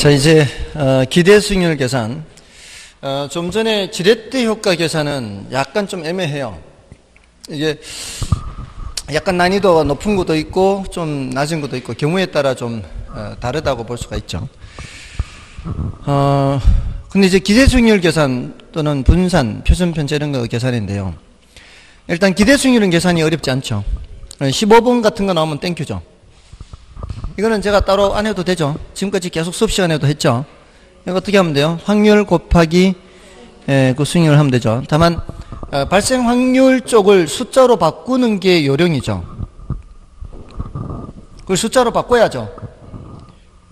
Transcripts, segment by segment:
자, 이제, 어, 기대 수익률 계산. 어, 좀 전에 지렛대 효과 계산은 약간 좀 애매해요. 이게 약간 난이도가 높은 것도 있고 좀 낮은 것도 있고 경우에 따라 좀 어, 다르다고 볼 수가 있죠. 어, 근데 이제 기대 수익률 계산 또는 분산, 표준 편차 이런 거 계산인데요. 일단 기대 수익률은 계산이 어렵지 않죠. 15번 같은 거 나오면 thank you죠. 이거는 제가 따로 안 해도 되죠. 지금까지 계속 수업 시간에도 했죠. 이거 어떻게 하면 돼요? 확률 곱하기 예, 그 수익률을 하면 되죠. 다만 어, 발생 확률 쪽을 숫자로 바꾸는 게 요령이죠. 그걸 숫자로 바꿔야죠.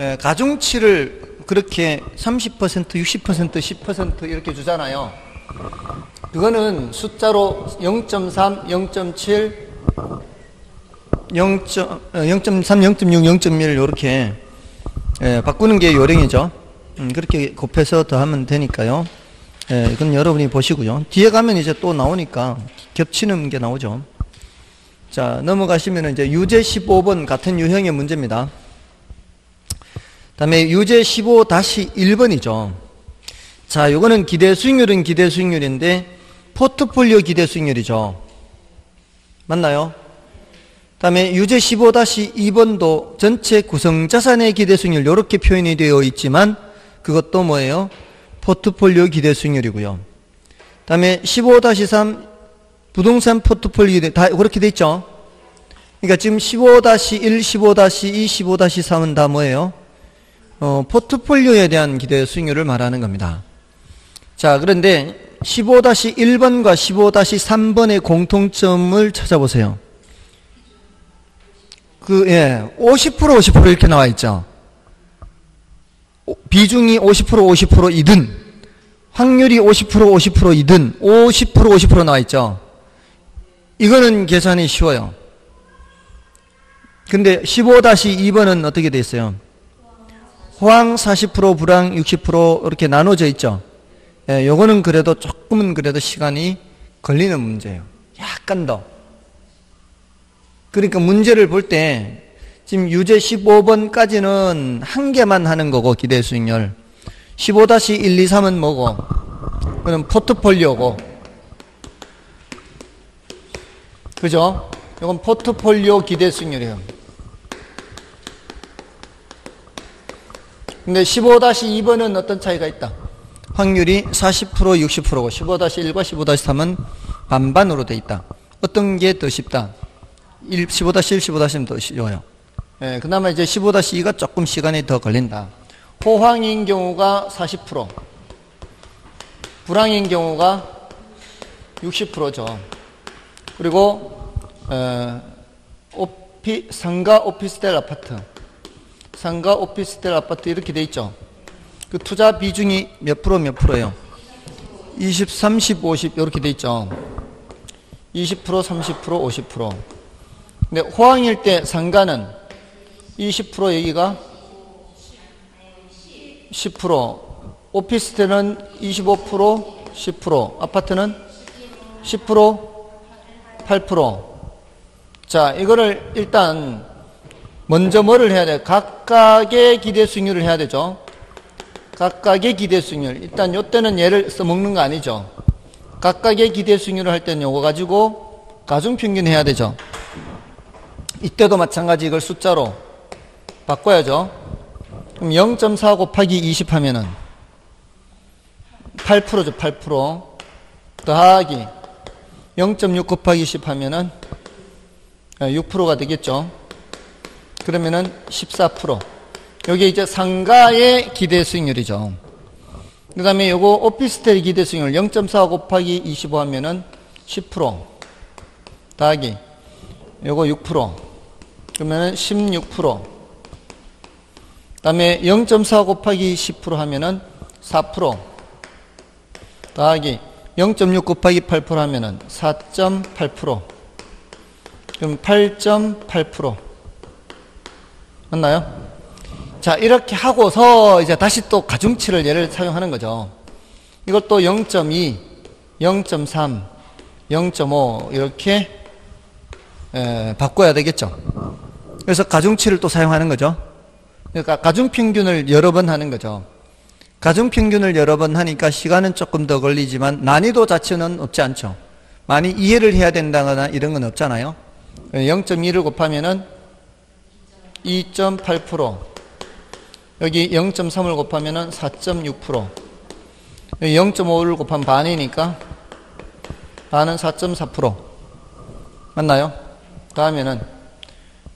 예, 가중치를 그렇게 30%, 60%, 10% 이렇게 주잖아요. 그거는 숫자로 0.3, 0.7, 0. 0.3, 0.6, 0.1 이렇게 예, 바꾸는 게 요령이죠. 음, 그렇게 곱해서 더하면 되니까요. 예, 이건 여러분이 보시고요. 뒤에 가면 이제 또 나오니까 겹치는 게 나오죠. 자, 넘어가시면 이제 유제 15번 같은 유형의 문제입니다. 다음에 유제 15-1번이죠. 자, 요거는 기대 수익률은 기대 수익률인데 포트폴리오 기대 수익률이죠. 맞나요? 다음에 유제 15-2번도 전체 구성 자산의 기대 수익률 이렇게 표현이 되어 있지만 그것도 뭐예요? 포트폴리오 기대 수익률이고요. 다음에 15-3 부동산 포트폴리오 다 그렇게 돼 있죠. 그러니까 지금 15-1, 15-2, 15-3은 다 뭐예요? 어, 포트폴리오에 대한 기대 수익률을 말하는 겁니다. 자, 그런데 15-1번과 15-3번의 공통점을 찾아보세요. 그, 예, 50% 50% 이렇게 나와 있죠. 비중이 50% 50%이든, 확률이 50% 50%이든, 50% 50% 나와 있죠. 이거는 계산이 쉬워요. 근데 15-2번은 어떻게 돼 있어요? 호황 40%, 불황 60% 이렇게 나눠져 있죠. 예, 요거는 그래도 조금은 그래도 시간이 걸리는 문제예요. 약간 더. 그러니까 문제를 볼 때 지금 유제 15번까지는 한 개만 하는 거고 기대 수익률 15-1, 2, 3은 뭐고 그럼 포트폴리오고 그죠? 이건 포트폴리오 기대 수익률이에요 근데 15-2번은 어떤 차이가 있다? 확률이 40% 60%고 15-1과 15-3은 반반으로 돼 있다 어떤 게 더 쉽다? 15-1, 15-10은 더 쉬워요. 예, 그나마 이제 15-2가 조금 시간이 더 걸린다. 호황인 경우가 40%, 불황인 경우가 60%죠. 그리고 에, 오피, 상가 오피스텔 아파트, 상가 오피스텔 아파트 이렇게 돼 있죠. 그 투자 비중이 몇 프로 몇 프로예요? 20, 30, 50 이렇게 돼 있죠. 20%, 30%, 50%. 근데 호황일 때 상가는 20% 여기가 10% 오피스텔은 25% 10% 아파트는 10% 8%자 이거를 일단 먼저 뭐를 해야 돼? 각각의 기대 수익률을 해야 되죠. 각각의 기대 수익률 일단 요때는 얘를 써먹는 거 아니죠. 각각의 기대 수익률을 할 때는 요거 가지고 가중 평균 해야 되죠 이때도 마찬가지 이걸 숫자로 바꿔야죠. 그럼 0.4 곱하기 20 하면은 8%죠, 8%. 더하기 0.6 곱하기 10 하면은 6%가 되겠죠. 그러면은 14%. 여기 이제 상가의 기대 수익률이죠. 그 다음에 요거 오피스텔 기대 수익률 0.4 곱하기 25 하면은 10% 더하기 요거 6% 그러면 16%. 다음에 0.4 곱하기 10% 하면은 4%. 더하기 0.6 곱하기 8% 하면은 4.8%. 그럼 8.8%. 맞나요? 자, 이렇게 하고서 이제 다시 또 가중치를 예를 사용하는 거죠. 이것도 0.2, 0.3, 0.5 이렇게 에, 바꿔야 되겠죠. 그래서 가중치를 또 사용하는 거죠. 그러니까 가중평균을 여러 번 하는 거죠. 가중평균을 여러 번 하니까 시간은 조금 더 걸리지만 난이도 자체는 없지 않죠. 많이 이해를 해야 된다거나 이런 건 없잖아요. 0.2를 곱하면은 2.8% 여기 0.3을 곱하면은 4.6% 0.5를 곱하면 반이니까 반은 4.4% 맞나요? 다음에는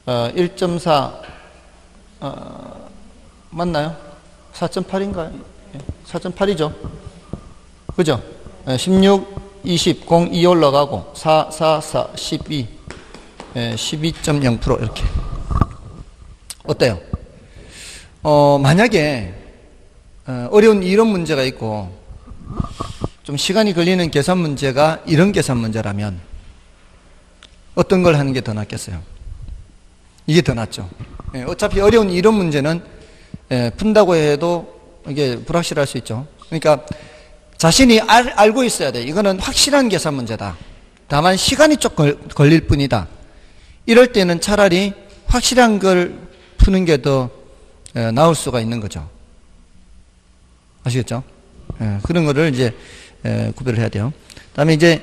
어, 1.4 어, 맞나요? 4.8인가요? 4.8이죠. 그죠? 16, 20, 0, 2 올라가고 4, 4, 4, 12, 12.0% 이렇게. 어때요? 어, 만약에 어, 어려운 이런 문제가 있고 좀 시간이 걸리는 계산 문제가 이런 계산 문제라면 어떤 걸 하는 게 더 낫겠어요? 이게 더 낫죠. 예, 어차피 어려운 이런 문제는 예, 푼다고 해도 이게 불확실할 수 있죠. 그러니까 자신이 알, 알고 있어야 돼. 이거는 확실한 계산 문제다. 다만 시간이 좀 걸, 걸릴 뿐이다. 이럴 때는 차라리 확실한 걸 푸는 게더 예, 나올 수가 있는 거죠. 아시겠죠? 예, 그런 거를 이제 예, 구별을 해야 돼요. 다음에 이제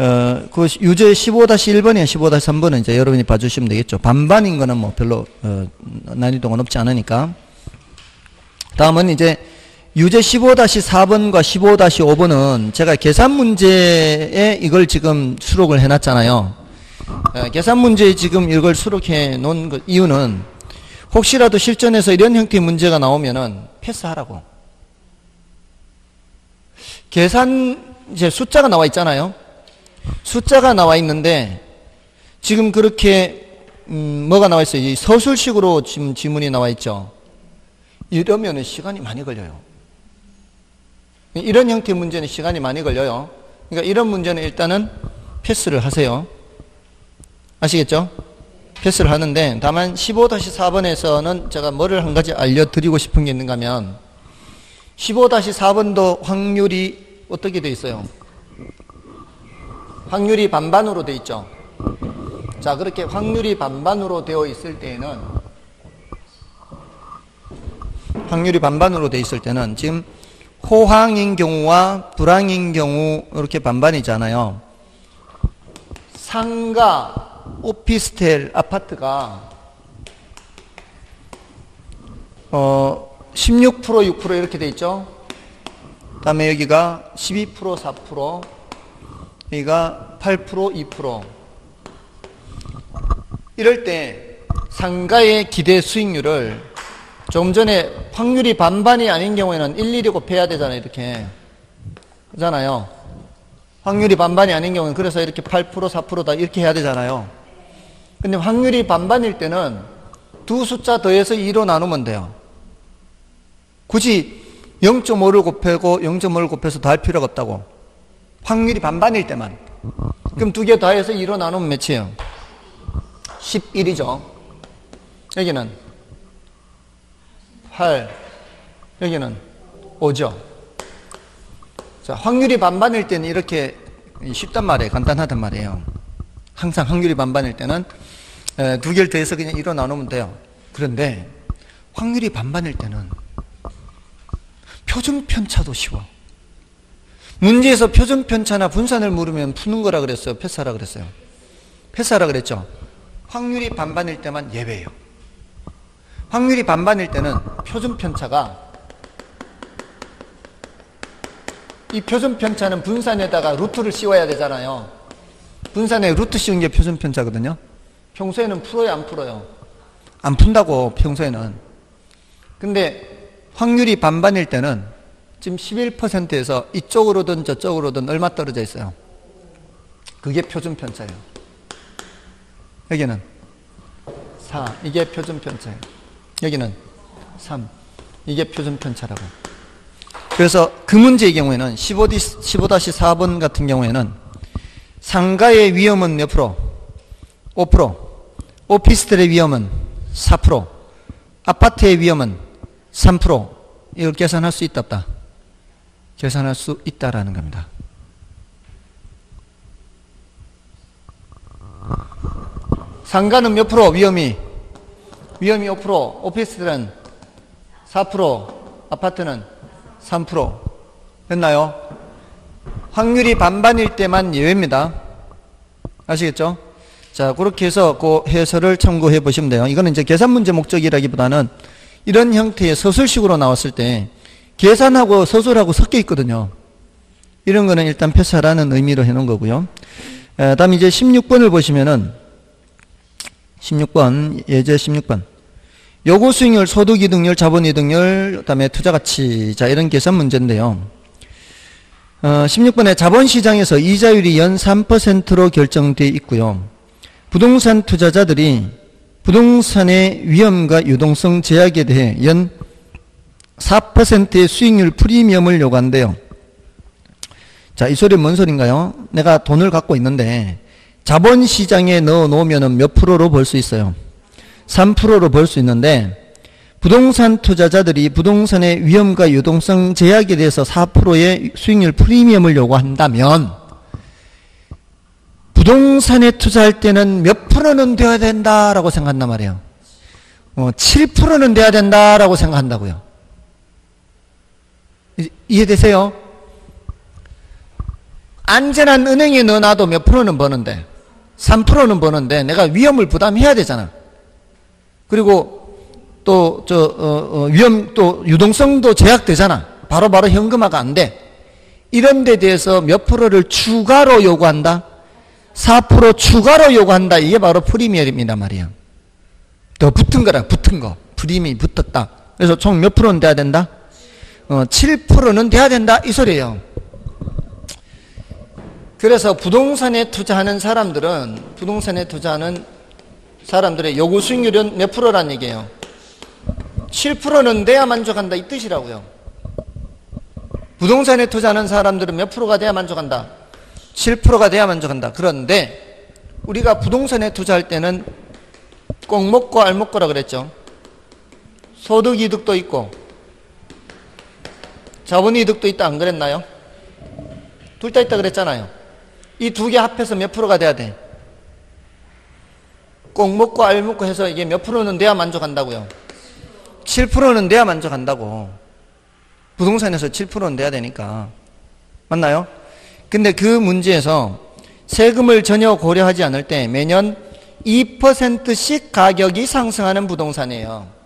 어, 그 유제 15-1번이야 15-3번은 이제 여러분이 봐주시면 되겠죠. 반반인 거는 뭐 별로 어, 난이도가 높지 않으니까. 다음은 이제 유제 15-4번과 15-5번은 제가 계산 문제에 이걸 지금 수록을 해놨잖아요. 어, 계산 문제에 지금 이걸 수록해 놓은 이유는 혹시라도 실전에서 이런 형태의 문제가 나오면은 패스하라고. 계산 이제 숫자가 나와 있잖아요. 숫자가 나와 있는데 지금 그렇게 음, 뭐가 나와 있어요? 이 서술식으로 지금 지문이 나와 있죠. 이러면은 시간이 많이 걸려요. 이런 형태의 문제는 시간이 많이 걸려요. 그러니까 이런 문제는 일단은 패스를 하세요. 아시겠죠? 패스를 하는데 다만 15-4번에서는 제가 뭐를 한 가지 알려드리고 싶은 게 있는가 하면 15-4번도 확률이 어떻게 돼 있어요? 확률이 반반으로 돼 있죠. 자, 그렇게 확률이 반반으로 되어 있을 때에는 확률이 반반으로 되어 있을 때는 지금 호황인 경우와 불황인 경우 이렇게 반반이잖아요. 상가 오피스텔 아파트가 어 16% 6% 이렇게 돼 있죠. 그다음에 여기가 12% 4% 여기가 8% 2% 이럴 때 상가의 기대 수익률을 좀 전에 확률이 반반이 아닌 경우에는 일일이 곱해야 되잖아요. 이렇게. 그잖아요. 확률이 반반이 아닌 경우는 그래서 이렇게 8% 4%다 이렇게 해야 되잖아요. 근데 확률이 반반일 때는 두 숫자 더해서 2로 나누면 돼요. 굳이 0.5를 곱하고 0.5를 곱해서 더할 필요가 없다고. 확률이 반반일 때만. 그럼 두 개 더해서 2로 나누면 몇이에요? 11이죠. 여기는 8, 여기는 5죠. 자, 확률이 반반일 때는 이렇게 쉽단 말이에요. 간단하단 말이에요. 항상 확률이 반반일 때는 두 개를 더해서 그냥 1로 나누면 돼요. 그런데 확률이 반반일 때는 표준 편차도 쉬워. 문제에서 표준 편차나 분산을 물으면 푸는 거라 그랬어요. 패스하라 그랬어요. 패스하라 그랬죠. 확률이 반반일 때만 예외예요. 확률이 반반일 때는 표준 편차가 이 표준 편차는 분산에다가 루트를 씌워야 되잖아요. 분산에 루트 씌운 게 표준 편차거든요. 평소에는 풀어요, 안 풀어요? 안 푼다고, 평소에는. 근데 확률이 반반일 때는 지금 11%에서 이쪽으로든 저쪽으로든 얼마 떨어져 있어요? 그게 표준 편차예요. 여기는 4, 이게 표준 편차예요. 여기는 3, 이게 표준 편차라고. 그래서 그 문제의 경우에는 15-4번 같은 경우에는 상가의 위험은 몇 프로? 5%. 오피스텔의 위험은 4%. 아파트의 위험은 3%. 이걸 계산할 수 있다 없다? 계산할 수 있다라는 겁니다. 상가는 몇 프로 위험이? 위험이 5%, 오피스텔은 4%, 아파트는 3%. 됐나요? 확률이 반반일 때만 예외입니다. 아시겠죠? 자, 그렇게 해서 그 해설을 참고해 보시면 돼요. 이거는 이제 계산 문제 목적이라기보다는 이런 형태의 서술식으로 나왔을 때 계산하고 서술하고 섞여 있거든요. 이런 거는 일단 패스하라는 의미로 해 놓은 거고요. 에, 다음 이제 16번을 보시면은 16번, 예제 16번. 요구 수익률, 소득 이득률, 자본 이득률, 그다음에 투자 가치. 자, 이런 계산 문제인데요. 어, 16번에 자본 시장에서 이자율이 연 3%로 결정되어 있고요. 부동산 투자자들이 부동산의 위험과 유동성 제약에 대해 연 4%의 수익률 프리미엄을 요구한대요. 자, 이 소리 뭔 소린가요? 내가 돈을 갖고 있는데 자본 시장에 넣어 놓으면 몇 프로로 벌 수 있어요? 3%로 벌 수 있는데 부동산 투자자들이 부동산의 위험과 유동성 제약에 대해서 4%의 수익률 프리미엄을 요구한다면 부동산에 투자할 때는 몇 프로는 돼야 된다라고 생각한단 말이에요. 어, 7%는 돼야 된다라고 생각한다고요. 이해되세요? 안전한 은행에 넣어놔도 몇 프로는 버는데 3%는 버는데 내가 위험을 부담해야 되잖아. 그리고 또저 어, 어, 위험 또 유동성도 제약되잖아. 바로바로 바로 현금화가 안 돼. 이런 데 대해서 몇 프로를 추가로 요구한다? 4% 추가로 요구한다. 이게 바로 프리미엄이란 말이야. 더 붙은 거랑 붙은 거. 프리미엄이 붙었다. 그래서 총 몇 프로는 돼야 된다? 어, 7%는 돼야 된다. 이 소리예요. 그래서 부동산에 투자하는 사람들은 부동산에 투자하는 사람들의 요구 수익률은 몇 프로란 얘기예요? 7%는 돼야 만족한다 이 뜻이라고요. 부동산에 투자하는 사람들은 몇 프로가 돼야 만족한다? 7%가 돼야 만족한다. 그런데 우리가 부동산에 투자할 때는 꼭 먹고 알 먹고라 그랬죠. 소득 이득도 있고 자본 이득도 있다 안 그랬나요? 둘 다 있다 그랬잖아요. 이 두 개 합해서 몇 프로가 돼야 돼? 꼭 먹고 알 먹고 해서 이게 몇 프로는 돼야 만족한다고요. 7%는 돼야 만족한다고. 부동산에서 7%는 돼야 되니까. 맞나요? 근데 그 문제에서 세금을 전혀 고려하지 않을 때 매년 2%씩 가격이 상승하는 부동산이에요.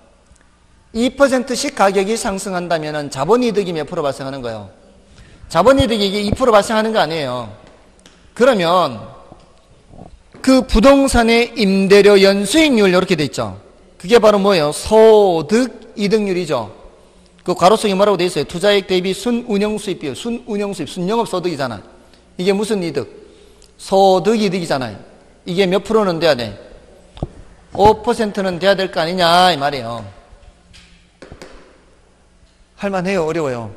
2%씩 가격이 상승한다면 자본이득이 몇 프로 발생하는 거예요? 자본이득이 2% 발생하는 거 아니에요. 그러면 그 부동산의 임대료 연수익률 이렇게 돼 있죠. 그게 바로 뭐예요? 소득 이득률이죠. 그 속에 뭐라고 돼 있어요? 투자액 대비 순운영 수입 비율, 순운영 수입, 순영업 소득이잖아. 이게 무슨 이득? 소득 이득이잖아요. 이게 몇 프로는 돼야 돼? 5%는 돼야 될 거 아니냐 이 말이에요. 할만해요, 어려워요.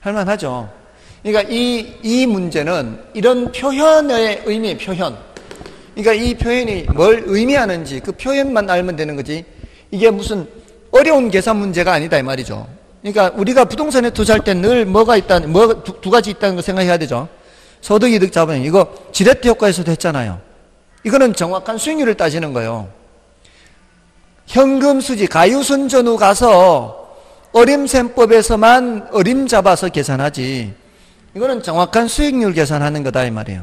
할만하죠. 그러니까 이, 이 문제는 이런 표현의 의미, 표현. 그러니까 이 표현이 뭘 의미하는지 그 표현만 알면 되는 거지. 이게 무슨 어려운 계산 문제가 아니다 이 말이죠. 그러니까 우리가 부동산에 투자할 때 늘 뭐가 있다, 뭐 두, 두 가지 있다는 거 생각해야 되죠. 소득 이득 자본 이거 지렛대 효과에서도 했잖아요. 이거는 정확한 수익률을 따지는 거예요. 현금 수지 가유순 전후 가서 어림셈법에서만 어림 잡아서 계산하지. 이거는 정확한 수익률 계산하는 거다 이 말이에요.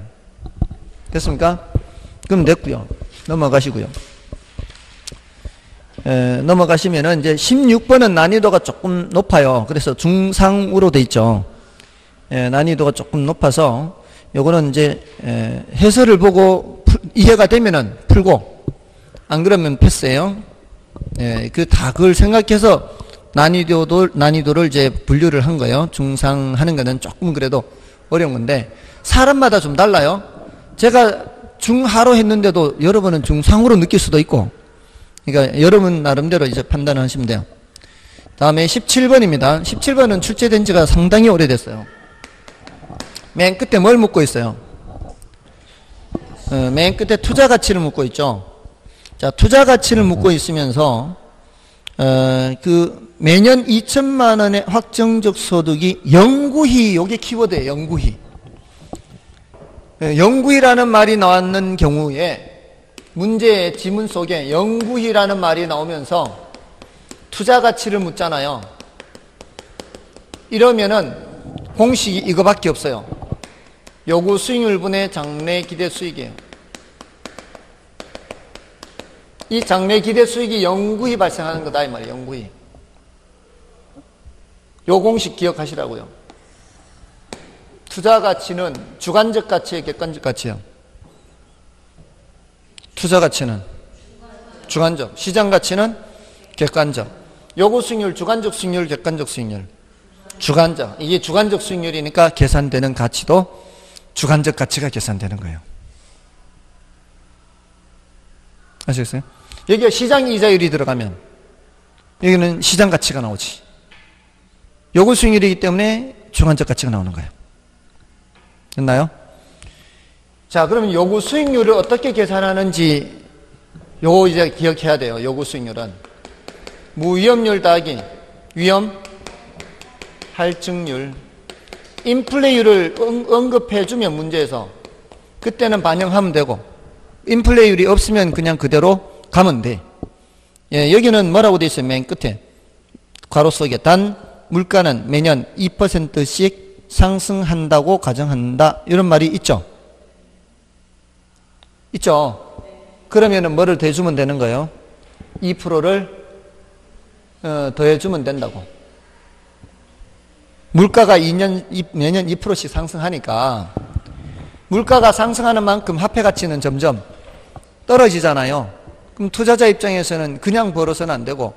됐습니까? 그럼 됐고요. 넘어가시고요. 에, 넘어가시면은 이제 16번은 난이도가 조금 높아요. 그래서 중상으로 돼 있죠. 에, 난이도가 조금 높아서 요거는 이제 에, 해설을 보고 풀, 이해가 되면은 풀고 안 그러면 패스예요. 예, 그 다 그걸 생각해서 난이도도 난이도를 이제 분류를 한 거예요. 중상 하는 거는 조금 그래도 어려운 건데 사람마다 좀 달라요. 제가 중하로 했는데도 여러분은 중상으로 느낄 수도 있고 그러니까 여러분 나름대로 이제 판단을 하시면 돼요. 다음에 17번입니다. 17번은 출제된 지가 상당히 오래됐어요. 맨 끝에 뭘 묻고 있어요? 어, 맨 끝에 투자 가치를 묻고 있죠. 자, 투자 가치를 묻고 있으면서 어, 그 매년 2천만 원의 확정적 소득이 영구히 요게 키워드예요. 영구히. 어, 영구히라는 말이 나왔는 경우에 문제의 지문 속에 영구히라는 말이 나오면서 투자 가치를 묻잖아요. 이러면은 공식이 이거밖에 없어요. 요구 수익률분의 장래 기대 수익이에요. 이 장래 기대 수익이 영구히 발생하는 거다 이 말이에요. 영구히. 요 공식 기억하시라고요. 투자 가치는 주관적 가치의 객관적 가치요. 투자 가치는 주관적, 시장 가치는 객관적. 요구 수익률, 주관적 수익률, 객관적 수익률. 주관적. 이게 주관적 수익률이니까 계산되는 가치도 주관적 가치가 계산되는 거예요. 아시겠어요? 여기가 시장 이자율이 들어가면 여기는 시장 가치가 나오지. 요구 수익률이기 때문에 중간적 가치가 나오는 거예요. 됐나요? 자, 그러면 요구 수익률을 어떻게 계산하는지 요거 이제 기억해야 돼요. 요구 수익률은 무위험률 더하기 위험 할증률 인플레이율을 언급해 주면 문제에서 그때는 반영하면 되고 인플레이율이 없으면 그냥 그대로 가면 돼. 예, 여기는 뭐라고 돼 있어요? 맨 끝에 괄호 속에 단 물가는 매년 2%씩 상승한다고 가정한다. 이런 말이 있죠. 있죠. 그러면은 뭐를 더해주면 되는 거예요? 2%를 어, 더해주면 된다고. 물가가 2년, 매년 2%씩 상승하니까 물가가 상승하는 만큼 화폐 가치는 점점 떨어지잖아요. 그럼 투자자 입장에서는 그냥 벌어서는 안 되고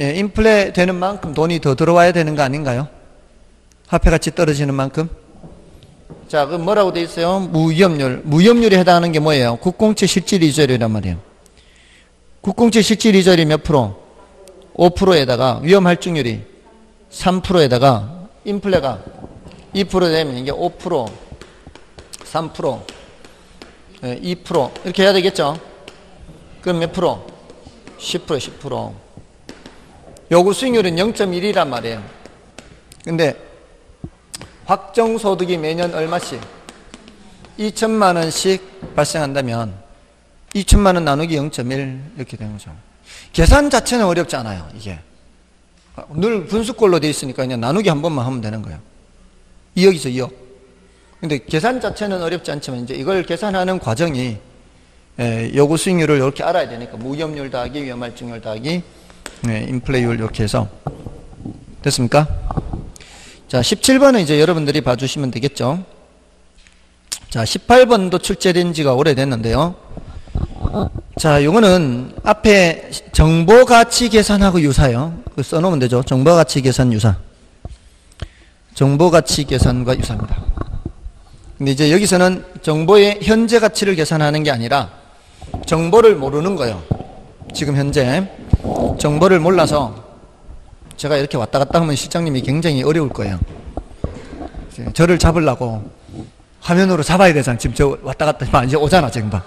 예, 인플레 되는 만큼 돈이 더 들어와야 되는 거 아닌가요? 화폐 가치 떨어지는 만큼. 자, 그럼 뭐라고 돼 있어요? 무위험률. 무위험률에 해당하는 게 뭐예요? 국공채 실질 이자율이란 말이에요. 국공채 실질 이자율이 몇 프로? 5%에다가 위험 할증률이 3%에다가 인플레가 2% 되면 이게 5%, 3%, 2% 이렇게 해야 되겠죠? 그럼 몇 프로? 10% 10%. 요구 수익률은 0.1이란 말이에요. 근데 확정 소득이 매년 얼마씩? 2천만 원씩 발생한다면 2천만 원 나누기 0.1 이렇게 되는 거죠. 계산 자체는 어렵지 않아요. 이게. 늘 분수꼴로 되어 있으니까 그냥 나누기 한 번만 하면 되는 거예요. 2억이죠, 2억. 근데 계산 자체는 어렵지 않지만 이제 이걸 계산하는 과정이 요구 수익률을 이렇게 알아야 되니까 무위험률 더하기 위험할증률 더하기 네, 인플레이율 이렇게 해서 됐습니까? 자, 17번은 이제 여러분들이 봐주시면 되겠죠. 자, 18번도 출제된 지가 오래됐는데요. 자, 요거는 앞에 정보 가치 계산하고 유사요. 그 써놓으면 되죠. 정보 가치 계산 유사. 정보 가치 계산과 유사입니다. 근데 이제 여기서는 정보의 현재 가치를 계산하는 게 아니라 정보를 모르는 거예요. 지금 현재. 정보를 몰라서 제가 이렇게 왔다 갔다 하면 실장님이 굉장히 어려울 거예요. 저를 잡으려고 화면으로 잡아야 되잖아. 지금 저 왔다 갔다 하면 이제 오잖아, 봐.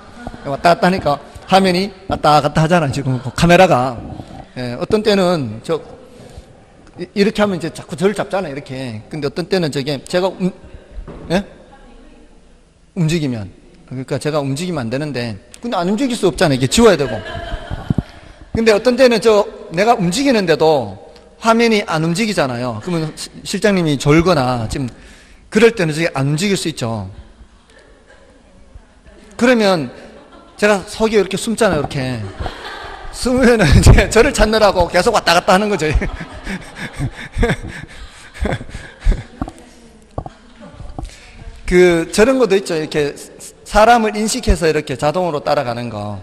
왔다 갔다 하니까 화면이 왔다 갔다 하잖아, 지금 카메라가. 예, 어떤 때는 저 이렇게 하면 이제 자꾸 저를 잡잖아, 이렇게. 근데 어떤 때는 저게 제가 음, 예? 움직이면 그러니까 제가 움직이면 안 되는데 근데 안 움직일 수 없잖아요. 이게 지워야 되고. 근데 어떤 때는 저 내가 움직이는데도 화면이 안 움직이잖아요. 그러면 실장님이 졸거나 지금 그럴 때는 저게 안 움직일 수 있죠. 그러면 제가 속이 이렇게 숨잖아요. 이렇게. 숨으면은 이제 저를 찾느라고 계속 왔다 갔다 하는 거죠. 그 저런 것도 있죠. 이렇게 사람을 인식해서 이렇게 자동으로 따라가는 거.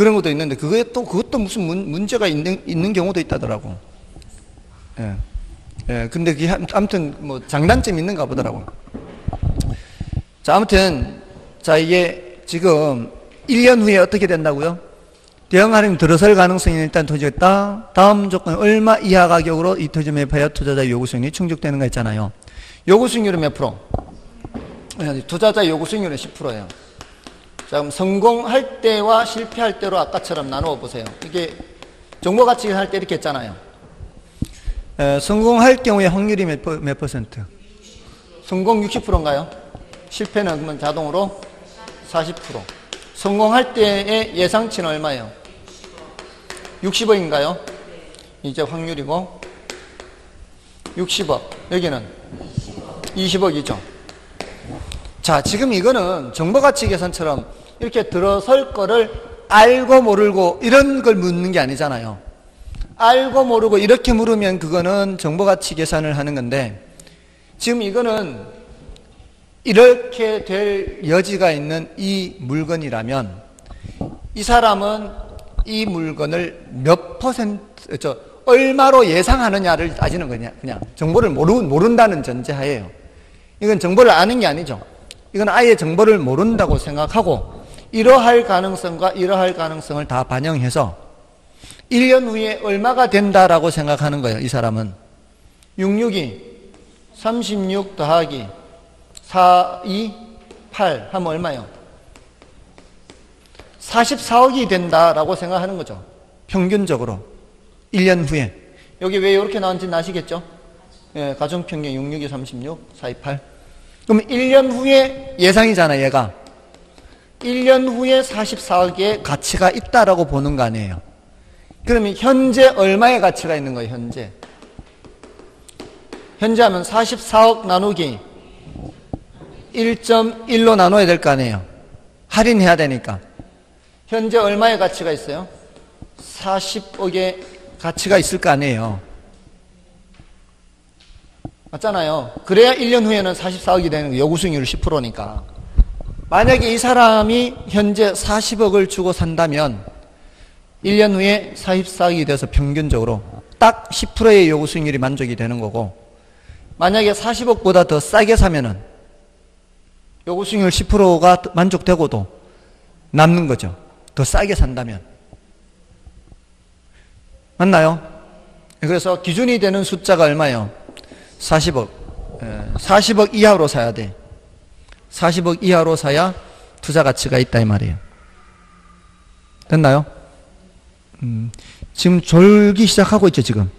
그런 것도 있는데 그게 또 그것도 무슨 문, 제가 있는 있는 경우도 있다더라고. 예. 예. 근데 그게 아무튼 뭐 장단점이 있는가 보더라고. 자, 아무튼 자, 이게 지금 1년 후에 어떻게 된다고요? 대형 할인 들어설 가능성이 일단 터졌다. 다음 조건 얼마 이하 가격으로 이 토지 매입하여 투자자 요구 수익률이 충족되는 거 있잖아요. 요구 수익률은 몇 프로? 투자자 요구 수익률은 10%예요. 자, 그럼 성공할 때와 실패할 때로 아까처럼 나누어 보세요. 이게 정보 가치 할때 이렇게 했잖아요. 에, 성공할 경우에 확률이 몇, 몇 퍼센트? 성공 60%인가요? 실패는 그러면 자동으로 40%. 성공할 때의 예상치는 얼마예요? 60억인가요? 이제 확률이고 60억 여기는 20억이죠. 자, 지금 이거는 정보가치 계산처럼 이렇게 들어설 거를 알고 모르고 이런 걸 묻는 게 아니잖아요. 알고 모르고 이렇게 물으면 그거는 정보 가치 계산을 하는 건데 지금 이거는 이렇게 될 여지가 있는 이 물건이라면 이 사람은 이 물건을 몇 퍼센트, 저, 얼마로 예상하느냐를 따지는 거냐. 그냥 정보를 모르, 모른다는 전제하에요. 이건 정보를 아는 게 아니죠. 이건 아예 정보를 모른다고 생각하고 이러할 가능성과 이러할 가능성을 다 반영해서 1년 후에 얼마가 된다라고 생각하는 거예요. 이 사람은 66이 36 더하기 4, 2, 8 하면 얼마요? 44억이 된다라고 생각하는 거죠. 평균적으로. 1년 후에. 여기 왜 이렇게 나온지는 아시겠죠? 예, 가정평균 66이 36, 428. 그럼 1년 후에 예상이잖아, 얘가. 1년 후에 44억의 가치가 있다라고 보는 거 아니에요. 그러면 현재 얼마의 가치가 있는 거예요, 현재? 현재 하면 44억 나누기 1.1로 나눠야 될 거 아니에요. 할인해야 되니까. 현재 얼마의 가치가 있어요? 40억의 가치가 있을 거 아니에요. 맞잖아요. 그래야 1년 후에는 44억이 되는 거예요. 여구수익률 10%니까. 만약에 이 사람이 현재 40억을 주고 산다면 1년 후에 44억이 돼서 평균적으로 딱 10%의 요구 수익률이 만족이 되는 거고 만약에 40억보다 더 싸게 사면은 요구 수익률 10%가 만족되고도 남는 거죠. 더 싸게 산다면. 맞나요? 그래서 기준이 되는 숫자가 얼마예요? 40억. 40억 이하로 사야 돼. 40억 이하로 사야 투자 가치가 있다 이 말이에요. 됐나요? 음, 지금 졸기 시작하고 있죠, 지금.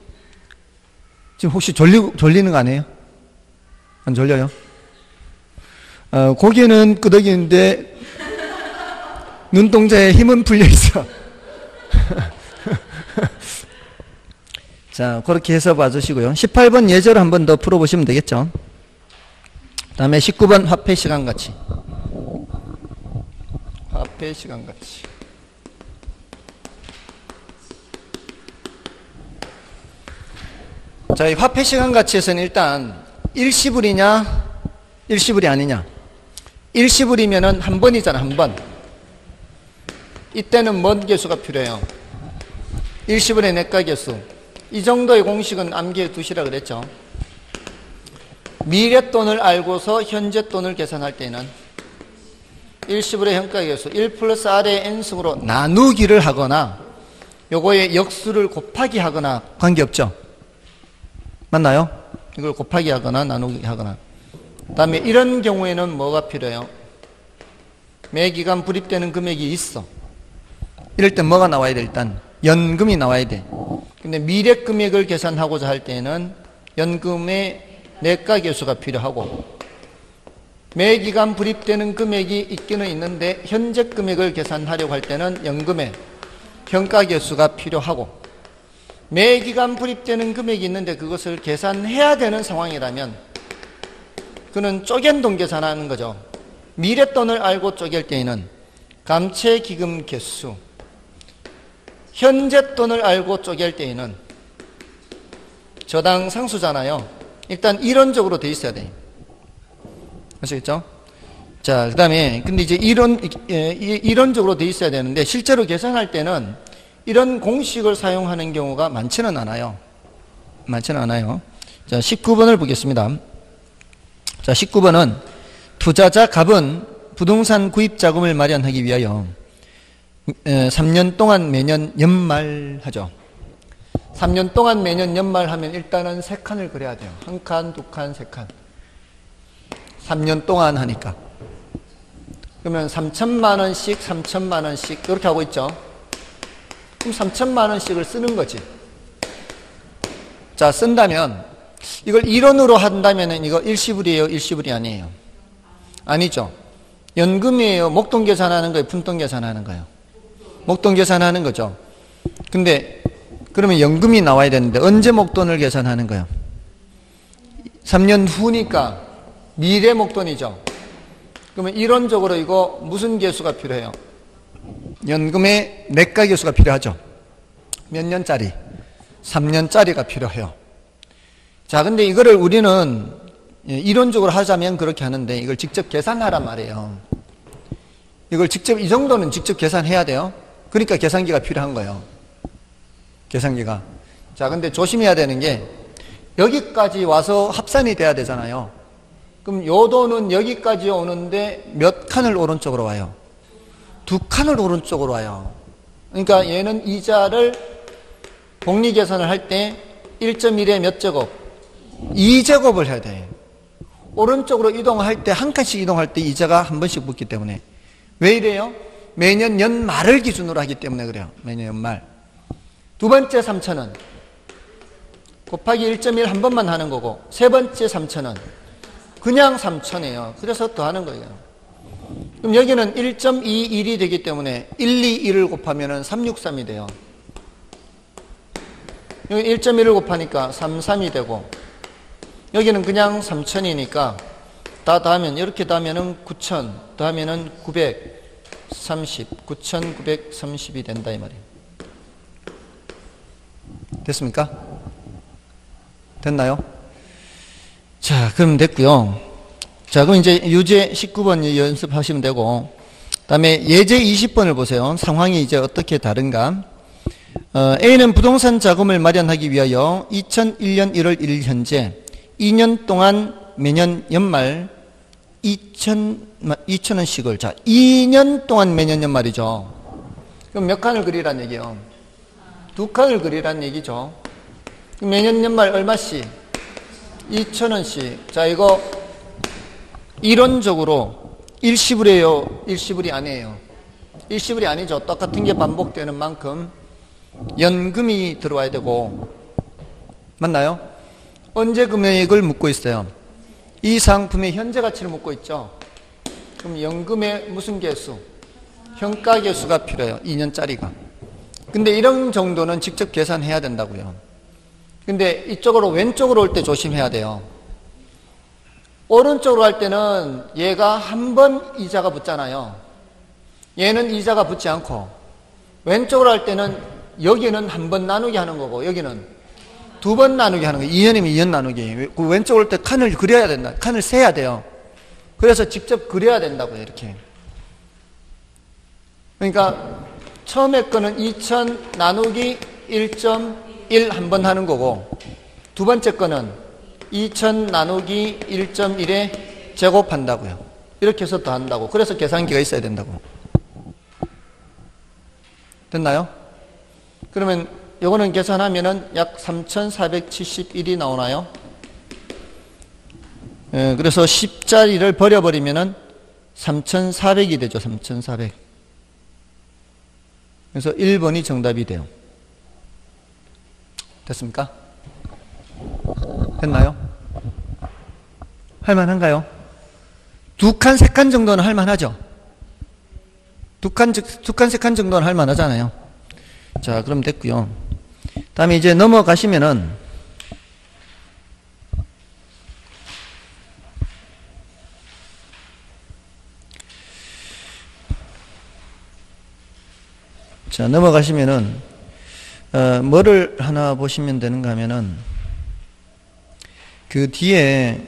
지금 혹시 졸리, 졸리는 거 아니에요? 안 졸려요? 어, 고개는 끄덕이는데 눈동자에 힘은 풀려 있어. 자, 그렇게 해서 봐주시고요. 18번 예절 한번 더 풀어보시면 되겠죠. 다음에 19번 화폐 시간 가치. 화폐 시간 가치. 자, 이 화폐 시간 가치에서는 일단 일시불이냐, 일시불이 아니냐. 일시불이면은 한 번이잖아, 한 번. 이때는 뭔 개수가 필요해요? 일시불의 내가 개수. 이 정도의 공식은 암기해 두시라 그랬죠. 미래 돈을 알고서 현재 돈을 계산할 때는 일시불의 현가 개수 1 플러스 R의 N승으로 나누기를 하거나 요거의 역수를 곱하기 하거나 관계없죠. 맞나요? 이걸 곱하기 하거나 나누기 하거나. 그 다음에 이런 경우에는 뭐가 필요해요? 매기간 불입되는 금액이 있어. 이럴 땐 뭐가 나와야 돼, 일단? 연금이 나와야 돼. 근데 미래 금액을 계산하고자 할 때는 연금의 내가 개수가 필요하고 매기간 불입되는 금액이 있기는 있는데 현재 금액을 계산하려고 할 때는 연금의 평가 개수가 필요하고 매기간 불입되는 금액이 있는데 그것을 계산해야 되는 상황이라면 그는 쪼갠 돈 계산하는 거죠. 미래돈을 알고 쪼갤 때에는 감채기금 개수 현재 돈을 알고 쪼갤 때에는 저당 상수잖아요. 일단 이론적으로 돼 있어야 돼. 아시겠죠? 자, 그 다음에, 근데 이제 이론, 이론적으로 돼 있어야 되는데, 실제로 계산할 때는 이런 공식을 사용하는 경우가 많지는 않아요. 많지는 않아요. 자, 19번을 보겠습니다. 자, 19번은 투자자 갑은 부동산 구입 자금을 마련하기 위하여 3년 동안 매년 연말하죠. 3년 동안 매년 연말 하면 일단은 세 칸을 그려야 돼요. 한 칸, 두 칸, 세 칸. 3년 동안 하니까. 그러면 3천만 원씩, 3천만 원씩 이렇게 하고 있죠. 그럼 3천만 원씩을 쓰는 거지. 자, 쓴다면 이걸 이론으로 한다면 이거 일시불이에요, 일시불이 아니에요. 아니죠. 연금이에요. 목돈 계산하는 거예요, 푼돈 계산하는 거예요. 목돈 계산하는 거죠. 근데 그러면 연금이 나와야 되는데 언제 목돈을 계산하는 거예요? 3년 후니까 미래 목돈이죠. 그러면 이론적으로 이거 무슨 개수가 필요해요? 연금의 내가 개수가 필요하죠. 몇 년짜리? 3년짜리가 필요해요. 자, 근데 이거를 우리는 이론적으로 하자면 그렇게 하는데 이걸 직접 계산하란 말이에요. 이걸 직접 이 정도는 직접 계산해야 돼요. 그러니까 계산기가 필요한 거예요. 계산기가. 자, 근데 조심해야 되는 게 여기까지 와서 합산이 돼야 되잖아요. 그럼 요 돈은 여기까지 오는데 몇 칸을 오른쪽으로 와요? 두 칸을 오른쪽으로 와요. 그러니까 얘는 이자를 복리 계산을 할 때 1.1에 몇 제곱? 2제곱을 해야 돼. 오른쪽으로 이동할 때 한 칸씩 이동할 때 이자가 한 번씩 붙기 때문에 왜 이래요? 매년 연말을 기준으로 하기 때문에 그래요. 매년 연말. 두 번째 3천원 곱하기 1.1 한 번만 하는 거고 세 번째 3천원 그냥 3천이에요. 그래서 더 하는 거예요. 그럼 여기는 1.21이 되기 때문에 1, 2, 1을 곱하면 363이 돼요. 여기 1.1을 곱하니까 33이 되고 여기는 그냥 3천이니까 다 더하면 이렇게 더하면 은 9천 더하면 은 930 9,930이 된다 이 말이에요. 됐습니까? 됐나요? 자, 그럼 됐고요. 자, 그럼 이제 유제 19번 연습하시면 되고, 다음에 예제 20번을 보세요. 상황이 이제 어떻게 다른가? 어, A는 부동산 자금을 마련하기 위하여 2001년 1월 1일 현재 2년 동안 매년 연말 2천, 2천 원씩을, 자, 2년 동안 매년 연말이죠. 그럼 몇 칸을 그리란 얘기예요? 두 칸을 그리란 얘기죠. 매년 연말 얼마씩? 2천원씩. 자, 이거 이론적으로 일시불이에요? 일시불이 아니에요? 일시불이 아니죠. 똑같은 게 반복되는 만큼 연금이 들어와야 되고 맞나요? 언제 금액을 묻고 있어요? 이 상품의 현재 가치를 묻고 있죠. 그럼 연금의 무슨 개수? 현가 개수가 필요해요. 2년짜리가. 근데 이런 정도는 직접 계산해야 된다고요. 근데 이쪽으로 왼쪽으로 올 때 조심해야 돼요. 오른쪽으로 할 때는 얘가 한 번 이자가 붙잖아요. 얘는 이자가 붙지 않고 왼쪽으로 할 때는 여기는 한 번 나누기 하는 거고 여기는 두 번 나누기 하는 거예요. 2년이면 2년 나누기. 그 왼쪽으로 올 때 칸을 그려야 된다. 칸을 세야 돼요. 그래서 직접 그려야 된다고요. 이렇게. 그러니까 처음에 거는 2000 나누기 1.1 한 번 하는 거고 두 번째 거는 2000 나누기 1.1에 제곱한다고요. 이렇게 해서 더 한다고. 그래서 계산기가 있어야 된다고. 됐나요? 그러면 요거는 계산하면은 약 3,471이 나오나요? 예, 그래서 10자리를 버려버리면은 3,400이 되죠. 3,400. 그래서 1번이 정답이 돼요. 됐습니까? 됐나요? 할만한가요? 두 칸, 세 칸 정도는 할만하죠? 두 칸, 두 칸, 세 칸 정도는 할만하잖아요. 자, 그럼 됐고요. 다음에 이제 넘어가시면은 자, 넘어가시면은 어, 뭐를 하나 보시면 되는가 하면은 그 뒤에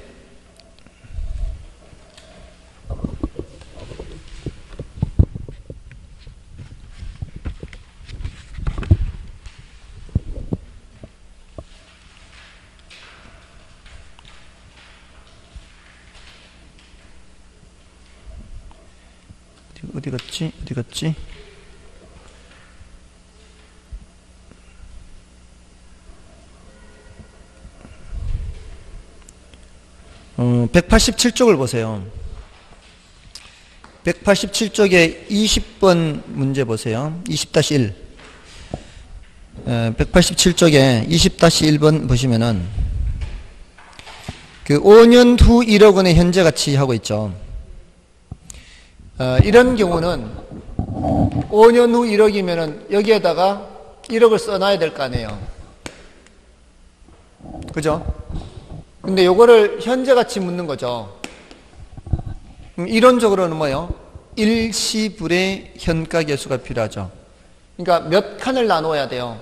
어디 갔지? 어디 갔지? 어, 187쪽을 보세요. 187쪽에 20번 문제 보세요. 20-1. 187쪽에 20-1번 보시면은 그 5년 후 1억 원의 현재 가치 하고 있죠. 어, 이런 경우는 5년 후 1억이면은 여기에다가 1억을 써놔야 될 거 아니에요. 그죠? 근데 요거를 현재 가치 묻는 거죠. 이론적으로는 뭐요? 일시불의 현가 계수가 필요하죠. 그러니까 몇 칸을 나누어야 돼요.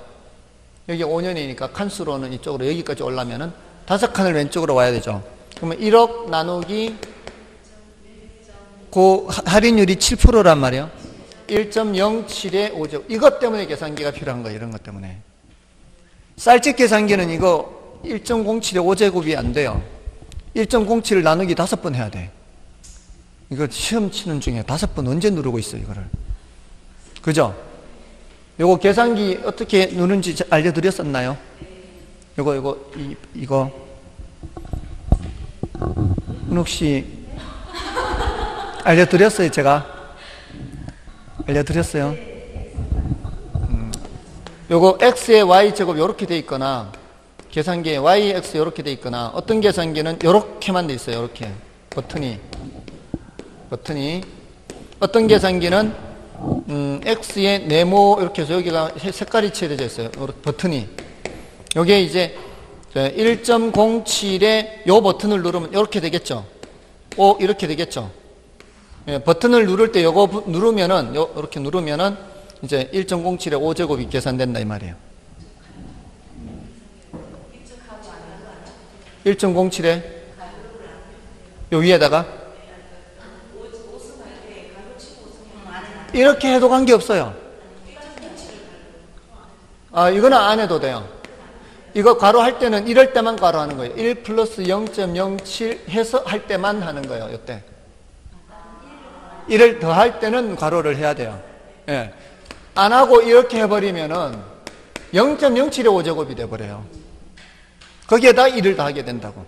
여기 5년이니까 칸수로는 이쪽으로 여기까지 올라면은 다섯 칸을 왼쪽으로 와야 되죠. 그러면 1억 나누기 그 할인율이 7%란 말이에요. 1.07에 5제 이것 때문에 계산기가 필요한 거예요. 이런 것 때문에. 쌀집 계산기는 이거 1.07에 5제곱이 안 돼요. 1.07을 나누기 다섯 번 해야 돼. 이거 시험 치는 중에 다섯 번 언제 누르고 있어, 이거를. 그죠? 요거 계산기 어떻게 누는지 알려드렸었나요? 요거, 요거, 이, 이거. 혹시 알려드렸어요, 제가? 알려드렸어요? 음, 요거 x의 y제곱 요렇게 돼 있거나 계산기에 yx 요렇게 돼 있거나 어떤 계산기는 요렇게만 돼 있어요, 요렇게. 버튼이. 버튼이. 어떤 계산기는 음, x의 네모 이렇게 해서 여기가 색깔이 칠해져 있어요. 버튼이. 여기에 이제 1.07에 요 버튼을 누르면 이렇게 되겠죠. 오 이렇게 되겠죠. 예, 버튼을 누를 때 요거 누르면은 요, 이렇게 누르면은 이제 1.07에 5제곱이 계산된다 이 말이에요. 1.07에 요 위에다가 이렇게 해도 관계없어요. 아, 이거는 안 해도 돼요. 이거 괄호 할 때는 이럴 때만 괄호 하는 거예요. 1 플러스 0.07 해서 할 때만 하는 거예요. 이때. 1을 더할 때는 괄호를 해야 돼요. 예. 안 하고 이렇게 해버리면은 0.07의 5제곱이 돼버려요. 거기에다 1을 더하게 된다고.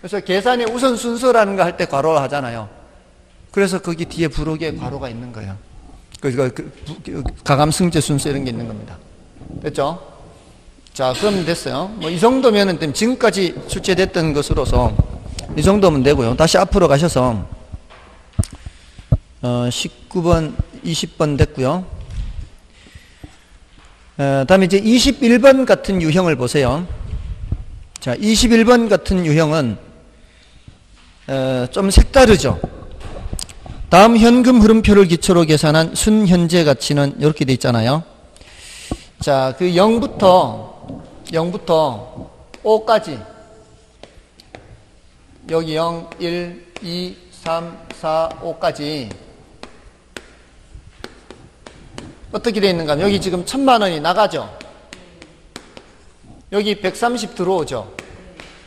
그래서 계산의 우선 순서라는 거 할 때 괄호 하잖아요. 그래서 거기 뒤에 부록에 괄호가 있는 거예요. 그, 그, 그, 가감 승제 순서 이런 게 있는 겁니다. 됐죠? 자, 그럼 됐어요. 뭐 이 정도면은 지금까지 출제됐던 것으로서 이 정도면 되고요. 다시 앞으로 가셔서 어, 19번, 20번 됐고요. 어, 다음에 이제 21번 같은 유형을 보세요. 자, 21번 같은 유형은 어, 좀 색다르죠. 다음 현금 흐름표를 기초로 계산한 순현재 가치는 이렇게 돼 있잖아요. 자, 그 0부터 0부터 5까지 여기 0, 1, 2, 3, 4, 5까지 어떻게 되어 있는가? 여기 지금 천만 원이 나가죠? 여기 130 들어오죠?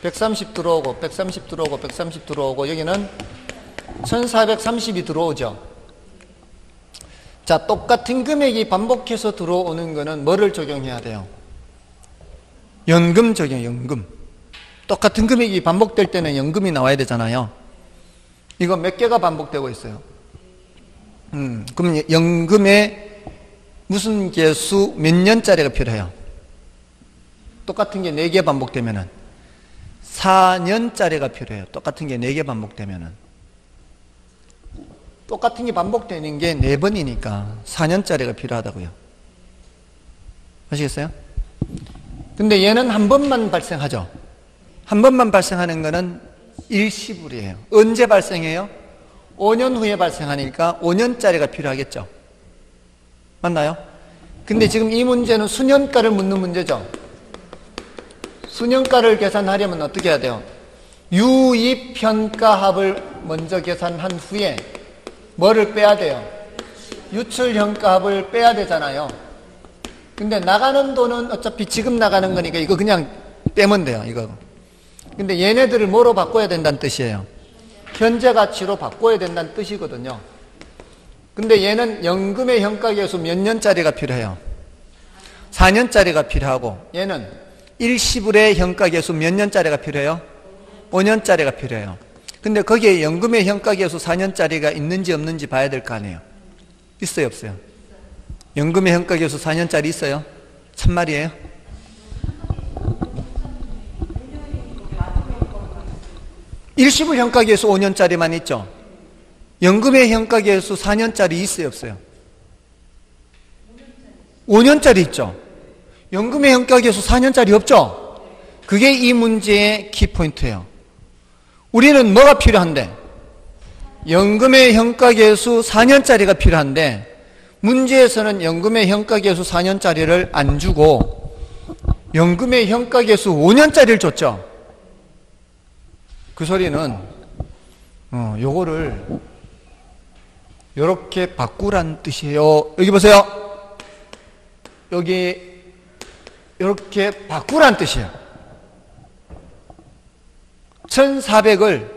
130 들어오고, 130 들어오고, 130 들어오고, 여기는 1430이 들어오죠. 자, 똑같은 금액이 반복해서 들어오는 거는 뭐를 적용해야 돼요? 연금 적용, 연금. 똑같은 금액이 반복될 때는 연금이 나와야 되잖아요. 이거 몇 개가 반복되고 있어요? 음, 그럼 연금에 무슨 개수 몇 년짜리가 필요해요? 똑같은 게 4개 반복되면은 4년짜리가 필요해요. 똑같은 게 4개 반복되면은. 똑같은 게 반복되는 게 4번이니까 4년짜리가 필요하다고요. 아시겠어요? 근데 얘는 한 번만 발생하죠. 한 번만 발생하는 거는 일시불이에요. 언제 발생해요? 5년 후에 발생하니까 5년짜리가 필요하겠죠. 맞나요? 근데 지금 이 문제는 수년가를 묻는 문제죠. 수년가를 계산하려면 어떻게 해야 돼요? 유입현가합을 먼저 계산한 후에 뭐를 빼야 돼요? 유출현가합을 빼야 되잖아요. 근데 나가는 돈은 어차피 지금 나가는 거니까 이거 그냥 빼면 돼요. 이거. 근데 얘네들을 뭐로 바꿔야 된다는 뜻이에요. 현재 가치로 바꿔야 된다는 뜻이거든요. 근데 얘는 연금의 현가계수 몇 년짜리가 필요해요? 4년짜리가 필요하고 얘는 일시불의 현가계수 몇 년짜리가 필요해요? 5년짜리가 필요해요. 근데 거기에 연금의 현가계수 4년짜리가 있는지 없는지 봐야 될 거 아니에요. 있어요, 없어요? 연금의 현가계수 4년짜리 있어요? 참말이에요? 일시불 현가계수 5년짜리만 있죠? 연금의 현가계수 4년짜리 있어요, 없어요? 5년짜리 있죠. 연금의 현가계수 4년짜리 없죠. 그게 이 문제의 키포인트예요. 우리는 뭐가 필요한데? 연금의 현가계수 4년짜리가 필요한데 문제에서는 연금의 현가계수 4년짜리를 안 주고 연금의 현가계수 5년짜리를 줬죠. 그 소리는 어, 요거를 요렇게 바꾸란 뜻이에요. 여기 보세요. 여기 요렇게 바꾸란 뜻이에요. 1400을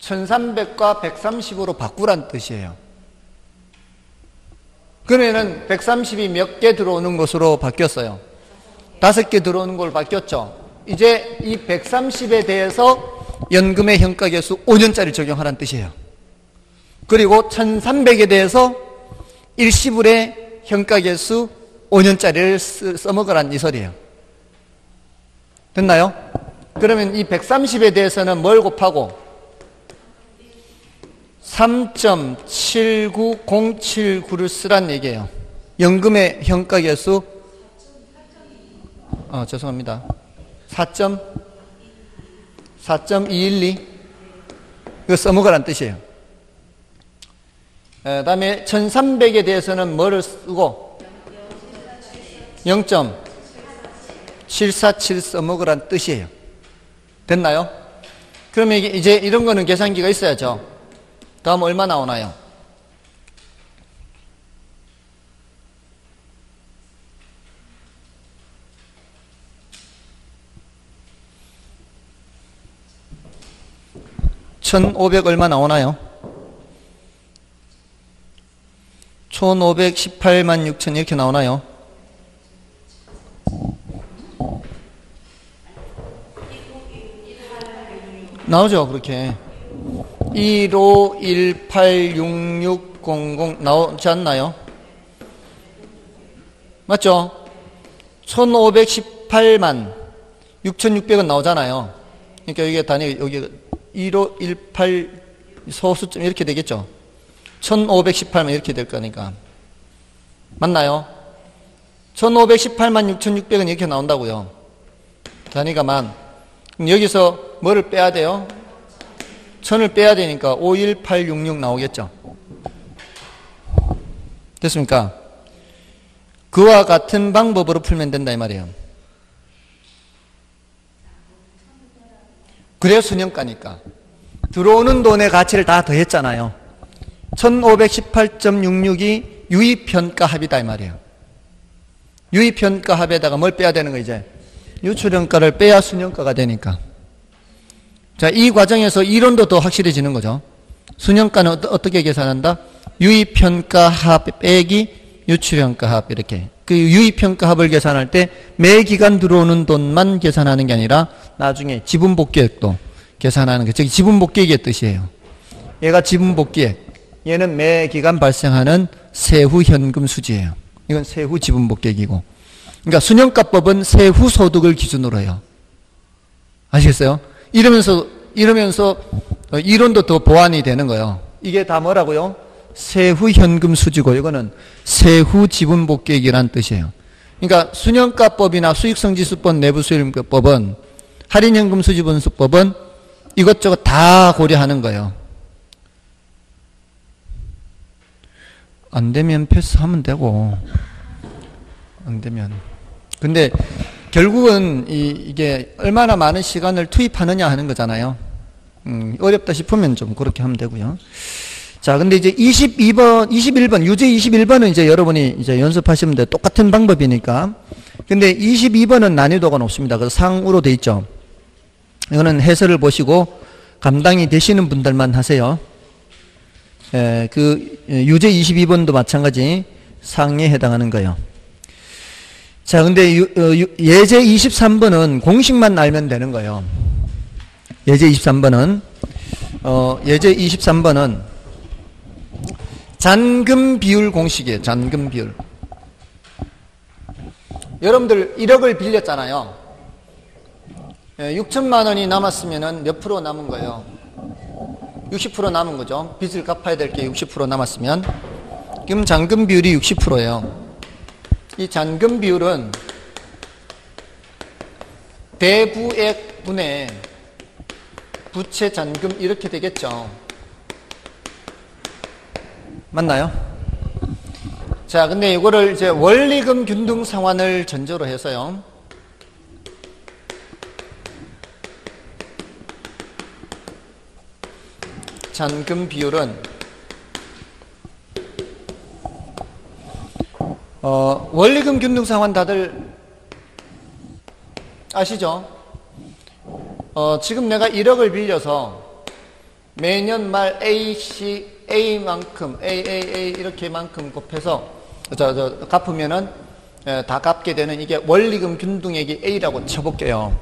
1300과 130으로 바꾸란 뜻이에요. 그러면은 130이 몇 개 들어오는 것으로 바뀌었어요. 다섯 개 들어오는 걸로 바뀌었죠. 이제 이 130에 대해서 연금의 현가계수 5년짜리 적용하라는 뜻이에요. 그리고 1300에 대해서 일시불의 현가계수 5년짜리를 써먹으란 이 소리예요. 됐나요? 그러면 이 130에 대해서는 뭘 곱하고 3.79079를 쓰란 얘기예요. 연금의 현가계수 어, 죄송합니다. 4.4.212 이거 써먹으란 뜻이에요. 그 다음에 1300에 대해서는 뭐를 쓰고 0.747 써먹으란 뜻이에요. 됐나요? 그러면 이제 이런 거는 계산기가 있어야죠. 다음 얼마 나오나요? 천오백 얼마 나오나요? 천오백십팔만 육천 이렇게 나오나요? 나오죠, 그렇게. 15186600 나오지 않나요? 맞죠? 1518만 6600은 나오잖아요. 그러니까 여기 단위, 여기 1518 소수점 이렇게 되겠죠? 1518만 이렇게 될 거니까. 맞나요? 1518만 6600은 이렇게 나온다고요. 단위가 만. 여기서 뭐를 빼야 돼요? 천을 빼야 되니까 51866 나오겠죠. 됐습니까? 그와 같은 방법으로 풀면 된다 이 말이에요. 그래야 수년가니까. 들어오는 돈의 가치를 다 더했잖아요. 1518.66이 유의평가 합이다 이 말이에요. 유의평가 합에다가 뭘 빼야 되는 거 이제? 유출평가를 빼야 수년가가 되니까. 자, 이 과정에서 이론도 더 확실해지는 거죠. 수년가는 어 떻게 계산한다? 유의평가 합 빼기 유출평가 합 이렇게. 그 유의평가 합을 계산할 때 매 기간 들어오는 돈만 계산하는 게 아니라 나중에 지분 복귀액도 계산하는 게 저기 지분 복귀액의 뜻이에요. 얘가 지분 복귀액. 얘는 매 기간 발생하는 세후 현금 수지예요. 이건 세후 지분복귀액이고. 그러니까 수년가법은 세후 소득을 기준으로 해요. 아시겠어요? 이러면서 이러면서 이론도 더 보완이 되는 거예요. 이게 다 뭐라고요? 세후 현금 수지고 이거는 세후 지분 복객이란 뜻이에요. 그러니까 수년가법이나 수익성지수법 내부수익법은 할인현금 수지분수법은 이것저것 다 고려하는 거예요. 안 되면 패스하면 되고 안 되면 근데 결국은 이, 게 얼마나 많은 시간을 투입하느냐 하는 거잖아요. 음, 어렵다 싶으면 좀 그렇게 하면 되고요. 자, 근데 이제 22번, 21번, 유제 21번은 이제 여러분이 이제 연습하시면 돼. 똑같은 방법이니까. 근데 22번은 난이도가 높습니다. 그래서 상으로 돼 있죠. 이거는 해설을 보시고 감당이 되시는 분들만 하세요. 에, 그 유제 22번도 마찬가지 상에 해당하는 거예요. 자, 근데 유, 어, 유, 예제 23번은 공식만 알면 되는 거예요. 예제 23번은 어, 예제 23번은 잔금 비율 공식이에요. 잔금 비율. 여러분들 1억을 빌렸잖아요. 6천만 예, 원이 남았으면 몇 프로 남은 거예요? 60% 남은 거죠. 빚을 갚아야 될 게 60% 남았으면. 그럼 잔금 비율이 60%예요. 이 잔금 비율은 대부액 분의 부채 잔금 이렇게 되겠죠. 맞나요? 자, 근데 이거를 이제 원리금 균등 상환을 전제로 해서요. 잔금 비율은 어, 원리금 균등 상환 다들 아시죠? 어, 지금 내가 1억을 빌려서 매년 말 A씨 A만큼 A A A 이렇게만큼 곱해서 저, 저 갚으면은 에, 다 갚게 되는 이게 원리금 균등액이 A라고 쳐볼게요.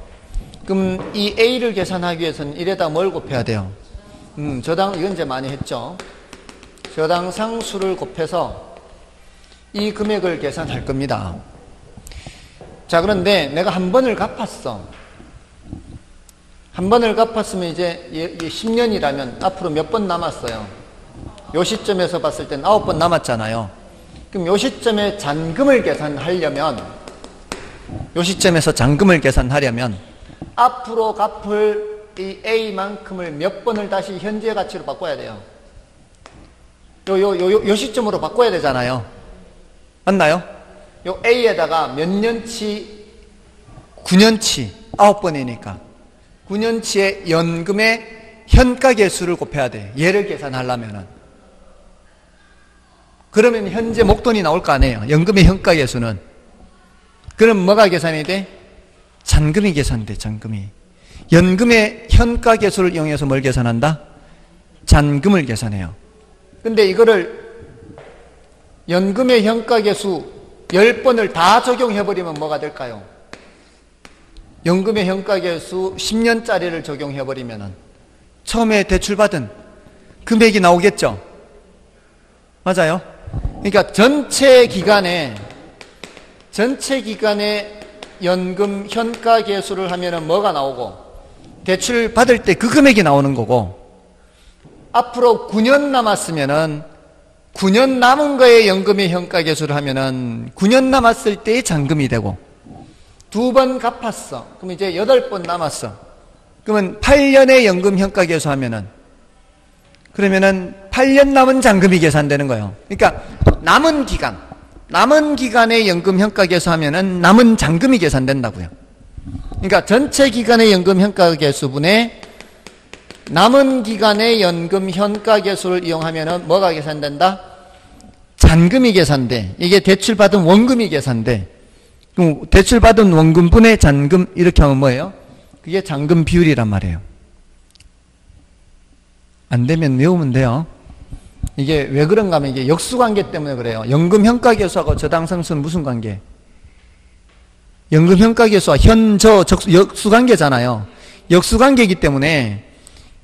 그럼 이 A를 계산하기 위해서는 이래다 뭘 곱해야 돼요? 음, 저당 이건 이제 많이 했죠. 저당 상 수를 곱해서 이 금액을 계산할 겁니다. 자, 그런데 내가 한 번을 갚았어. 한 번을 갚았으면 이제 10년이라면 앞으로 몇 번 남았어요? 요 시점에서 봤을 땐 9번 남았잖아요. 그럼 요 시점에 잔금을 계산하려면 요 시점에서 잔금을 계산하려면 앞으로 갚을 이 A만큼을 몇 번을 다시 현재 가치로 바꿔야 돼요. 요, 요, 요, 요 시점으로 바꿔야 되잖아요. 맞나요? 요 A에다가 몇 년치? 9년치. 9번이니까. 9년치의 연금의 현가 개수를 곱해야 돼. 얘를 계산하려면은. 그러면 현재 목돈이 나올 거 아니에요. 연금의 현가 개수는. 그럼 뭐가 계산이 돼? 잔금이 계산돼, 잔금이. 연금의 현가 개수를 이용해서 뭘 계산한다? 잔금을 계산해요. 근데 이거를 연금의 현가 개수 10번을 다 적용해버리면 뭐가 될까요? 연금의 현가 개수 10년짜리를 적용해버리면 처음에 대출받은 금액이 나오겠죠? 맞아요? 그러니까 전체 기간에 전체 기간에 연금 현가 개수를 하면은 뭐가 나오고 대출 받을 때 그 금액이 나오는 거고 앞으로 9년 남았으면은 9년 남은 거에 연금의 현가 개수를 하면은 9년 남았을 때의 잔금이 되고 두 번 갚았어. 그럼 이제 8번 남았어. 그러면 8년의 연금 현가 개수 하면은 그러면은 8년 남은 잔금이 계산되는 거예요. 그러니까 남은 기간, 남은 기간의 연금 현가 계수하면은 남은 잔금이 계산된다고요. 그러니까 전체 기간의 연금 현가 계수분의 남은 기간의 연금 현가 계수를 이용하면은 뭐가 계산된다? 잔금이 계산돼. 이게 대출받은 원금이 계산돼. 그럼 대출받은 원금분의 잔금 이렇게 하면 뭐예요? 그게 잔금 비율이란 말이에요. 안 되면 외우면 돼요. 이게 왜 그런가 하면 이게 역수관계 때문에 그래요. 연금 현가 계수하고 저당 상수는 무슨 관계? 연금 현가 계수와 현저 역수관계잖아요. 역수관계이기 때문에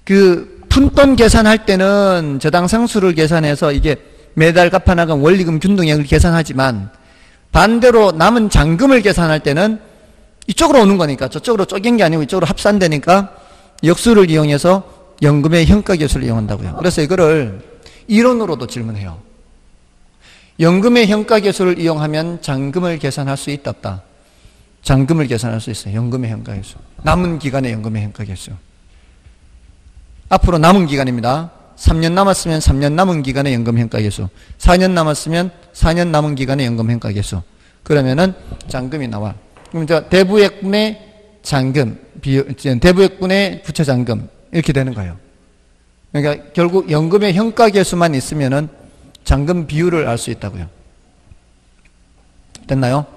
그 푼돈 계산할 때는 저당 상수를 계산해서 이게 매달 갚아나간 원리금 균등액을 계산하지만 반대로 남은 잔금을 계산할 때는 이쪽으로 오는 거니까 저쪽으로 쪼갠 게 아니고 이쪽으로 합산되니까 역수를 이용해서 연금의 현가 계수를 이용한다고요. 그래서 이거를 이론으로도 질문해요. 연금의 현가 계수를 이용하면 잔금을 계산할 수 있다 없다. 잔금을 계산할 수 있어요. 연금의 현가 계수. 남은 기간의 연금의 현가 계수. 앞으로 남은 기간입니다. 3년 남았으면 3년 남은 기간의 연금 현가 계수. 4년 남았으면 4년 남은 기간의 연금 현가 계수. 그러면은 잔금이 나와. 그럼 저 대부액분의 잔금, 대부액분의 부채 잔금 이렇게 되는 거예요. 그러니까 결국 연금의 현가 계수만 있으면은 잔금 비율을 알 수 있다고요. 됐나요?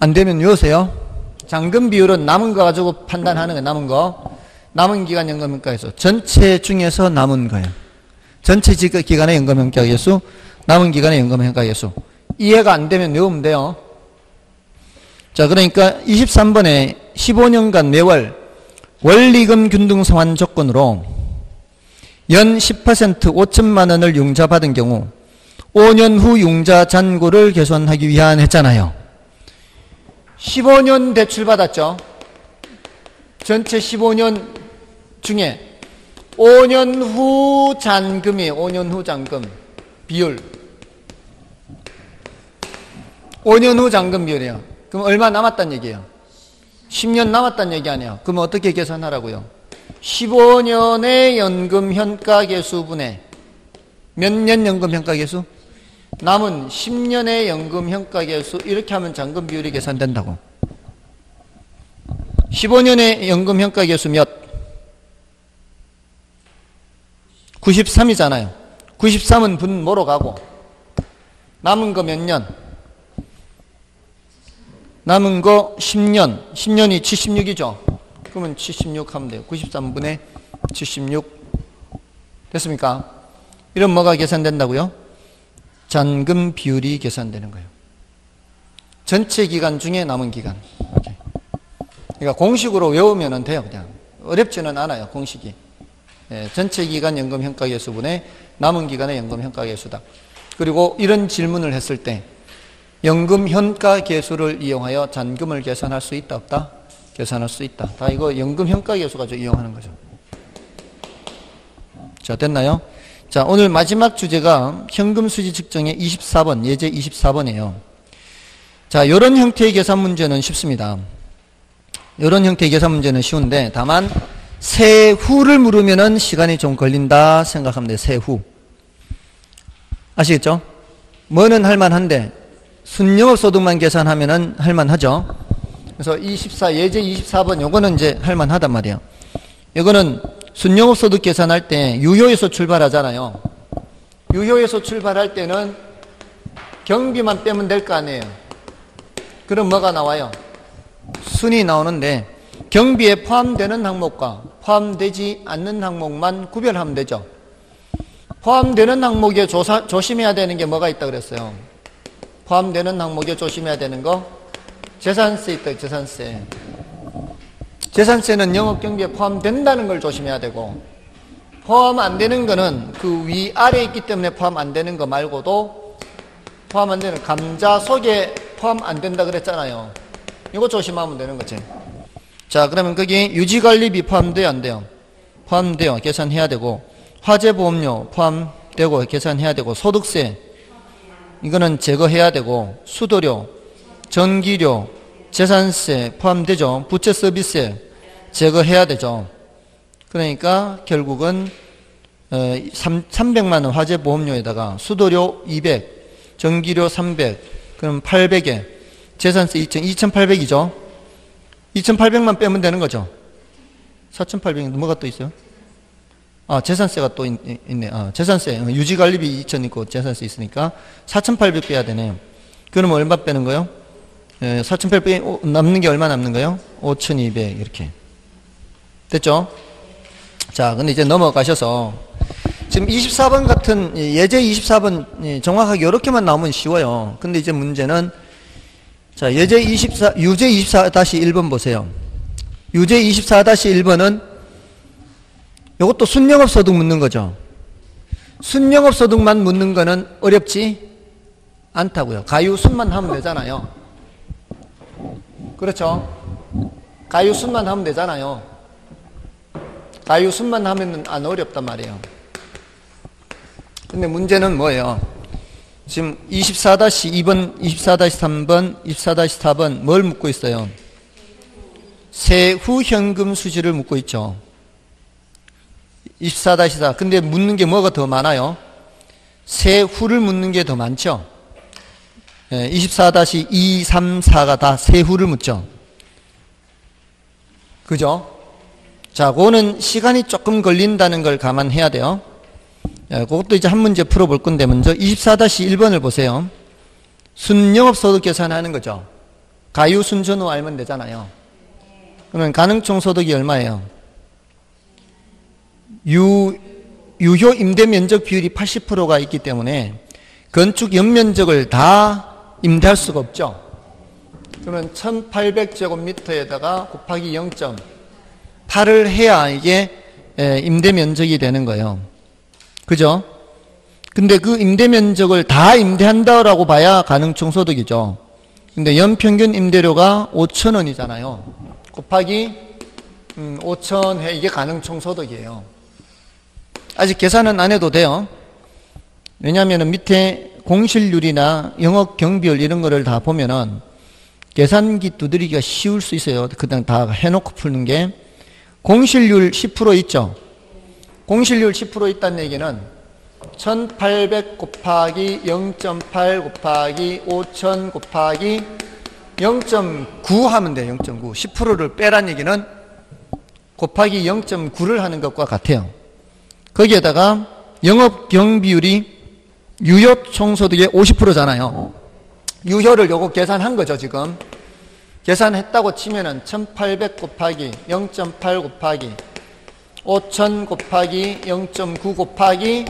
안 되면 외우세요. 잔금 비율은 남은 거 가지고 판단하는 거예요. 남은 거. 남은 기간 연금 현가 계수. 전체 중에서 남은 거예요. 전체 기간의 연금 현가 계수, 남은 기간의 연금 현가 계수. 이해가 안 되면 외우면 돼요. 자, 그러니까 23번에 15년간 매월 원리금 균등 상환 조건으로 연 10% 5천만 원을 융자 받은 경우 5년 후 융자 잔고를 개선하기 위한 했잖아요. 15년 대출 받았죠. 전체 15년 중에 5년 후 잔금이 5년 후 잔금 비율 5년 후 잔금 비율이에요. 그럼 얼마 남았단 얘기예요? 10년 남았단 얘기 아니에요. 그럼 어떻게 계산하라고요? 15년의 연금 현가 계수분의 몇 년 연금 현가 계수? 남은 10년의 연금 현가 계수 이렇게 하면 잔금 비율이 계산된다고. 15년의 연금 현가 계수 몇? 93이잖아요. 93은 분 뭐로 가고 남은 거 몇 년? 남은 거 10년. 10년이 76이죠. 그러면 76 하면 돼요. 93분의 76 됐습니까? 이런 뭐가 계산된다고요? 잔금 비율이 계산되는 거예요. 전체 기간 중에 남은 기간. 그러니까 공식으로 외우면 돼요. 그냥 어렵지는 않아요. 공식이. 예, 전체 기간 연금 현가 계수분의 남은 기간의 연금 현가 계수다. 그리고 이런 질문을 했을 때 연금 현가 계수를 이용하여 잔금을 계산할 수 있다 없다? 계산할 수 있다. 다 이거 연금 현가 계수 가지고 이용하는 거죠. 자, 됐나요? 자, 오늘 마지막 주제가 현금 수지 측정의 24번, 예제 24번이에요. 자, 이런 형태의 계산 문제는 쉽습니다. 이런 형태의 계산 문제는 쉬운데 다만 세후를 물으면은 시간이 좀 걸린다 생각하면 돼요. 세후. 아시겠죠? 뭐는 할만한데 순영업 소득만 계산하면은 할만하죠. 그래서 24 예제 24번 요거는 이제 할만하단 말이에요. 이거는 순영업 소득 계산할 때 유효에서 출발하잖아요. 유효에서 출발할 때는 경비만 빼면 될 거 아니에요. 그럼 뭐가 나와요? 순이 나오는데 경비에 포함되는 항목과 포함되지 않는 항목만 구별하면 되죠. 포함되는 항목에 조사, 조심해야 되는 게 뭐가 있다 그랬어요. 포함되는 항목에 조심해야 되는 거 재산세 있다 재산세. 재산세는 영업 경비에 포함된다는 걸 조심해야 되고 포함 안 되는 거는 그 위아래에 있기 때문에 포함 안 되는 거 말고도 포함 안 되는 감자 속에 포함 안 된다 그랬잖아요. 이거 조심하면 되는 거지. 자, 그러면 거기 유지관리비 포함돼요, 안 돼요? 포함돼요. 계산해야 되고, 화재보험료 포함되고 계산해야 되고, 소득세, 이거는 제거해야 되고, 수도료, 전기료, 재산세 포함되죠. 부채 서비스세 제거해야 되죠. 그러니까 결국은 300만 원 화재 보험료에다가 수도료 200, 전기료 300, 그럼 800에 재산세 2 2800이죠. 2,800만 빼면 되는 거죠. 4,800이 뭐가 또 있어요? 아, 재산세가 또 있, 네 아, 재산세. 어, 유지관리비 2,000 있고 재산세 있으니까 4,800 빼야 되네요. 그러면 얼마 빼는 거요? 예, 4,800 빼, 남는 게 얼마 남는 거요? 5,200 이렇게. 됐죠? 자, 근데 이제 넘어가셔서 지금 24번 같은 예제 24번 정확하게 이렇게만 나오면 쉬워요. 근데 이제 문제는 자, 예제 24, 유제 24-1번 보세요. 유제 24-1번은 이것도 순영업 소득 묻는 거죠. 순영업 소득만 묻는 거는 어렵지 않다고요. 가유 순만 하면 되잖아요. 그렇죠? 가유순만 하면 되잖아요. 가유순만 하면 안 어렵단 말이에요. 근데 문제는 뭐예요? 지금 24-2번, 24-3번, 24-4번 뭘 묻고 있어요? 세후 현금 수지를 묻고 있죠. 24-4. 근데 묻는 게 뭐가 더 많아요? 세후를 묻는 게 더 많죠. 24-2, 3, 4가 다 세후를 묻죠. 그죠? 자, 그거는 시간이 조금 걸린다는 걸 감안해야 돼요. 예, 그것도 이제 한 문제 풀어볼 건데 먼저 24-1번을 보세요. 순영업 소득 계산하는 거죠. 가유 순전후 알면 되잖아요. 그러면 가능총 소득이 얼마예요? 유, 유효 임대 면적 비율이 80%가 있기 때문에 건축 연면적을 다 임대할 수가 없죠. 그러면 1800제곱미터에다가 곱하기 0.8을 해야 이게 예, 임대 면적이 되는 거예요. 그죠? 근데 그 임대 면적을 다 임대한다라고 봐야 가능총 소득이죠. 근데 연평균 임대료가 5천 원이잖아요. 곱하기 음, 5천 해 이게 가능총 소득이에요. 아직 계산은 안 해도 돼요. 왜냐하면 밑에 공실률이나 영업 경비율 이런 거를 다 보면은 계산기 두드리기가 쉬울 수 있어요. 그냥 다 해놓고 푸는 게 공실률 10% 있죠. 공실률 10% 있다는 얘기는 1800 곱하기 0.8 곱하기 5000 곱하기 0.9 하면 돼요. 0.9. 10%를 빼란 얘기는 곱하기 0.9를 하는 것과 같아요. 거기에다가 영업 경비율이 유효 총소득의 50%잖아요. 유효를 요거 계산한 거죠, 지금. 계산했다고 치면은 1800 곱하기 0.8 곱하기 5000 곱하기 0.9 곱하기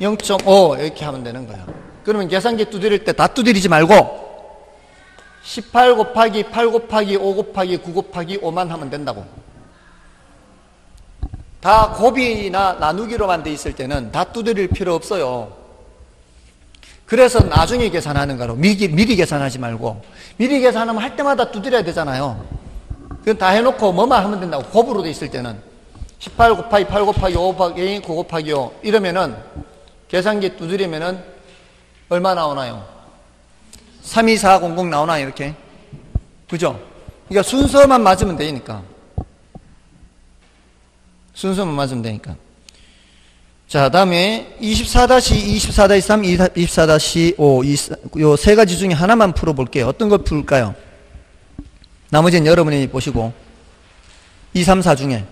0.5 이렇게 하면 되는 거예요. 그러면 계산기 두드릴 때 다 두드리지 말고 18 곱하기 8 곱하기 5 곱하기 9 곱하기 5만 하면 된다고. 다 곱이나 나누기로만 돼 있을 때는 다 두드릴 필요 없어요. 그래서 나중에 계산하는 거로 미리, 미리 계산하지 말고 미리 계산하면 할 때마다 두드려야 되잖아요. 그건 다 해놓고 뭐만 하면 된다고 곱으로 돼 있을 때는 18 곱하기 8 곱하기 5 곱하기 9 곱하기 5 이러면은 계산기 두드리면은 얼마 나오나요? 32400 나오나요 이렇게? 그죠? 그러니까 순서만 맞으면 되니까 순서만 맞으면 되니까. 자, 다음에 24-2, 24-3, 24-5, 요 세 가지 중에 하나만 풀어볼게요. 어떤 걸 풀까요? 나머지는 여러분이 보시고. 2, 3, 4 중에.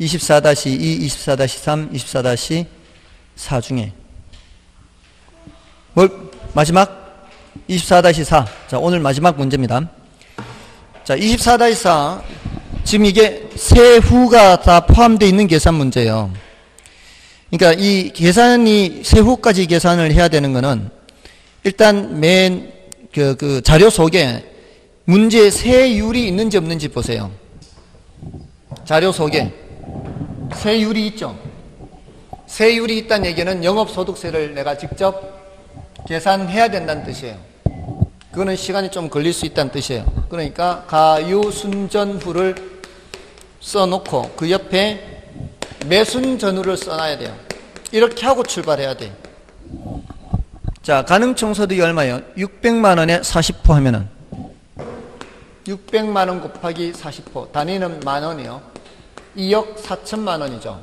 24-2, 24-3, 24-4 중에. 뭘, 마지막? 24-4. 자, 오늘 마지막 문제입니다. 자, 24-4. 지금 이게 세후가 다 포함되어 있는 계산 문제예요. 그러니까 이 계산이 세후까지 계산을 해야 되는 거는 일단 맨 그, 그 자료 속에 문제 세율이 있는지 없는지 보세요. 자료 속에 세율이 있죠. 세율이 있다는 얘기는 영업소득세를 내가 직접 계산해야 된다는 뜻이에요. 그거는 시간이 좀 걸릴 수 있다는 뜻이에요. 그러니까 가유순전후를 써놓고 그 옆에 매순 전후를 써놔야 돼요. 이렇게 하고 출발해야 돼. 자, 가능총소득이 얼마예요? 600만 원에 40% 하면은 600만 원 곱하기 40% 단위는 만 원이요. 2억 4천만 원이죠.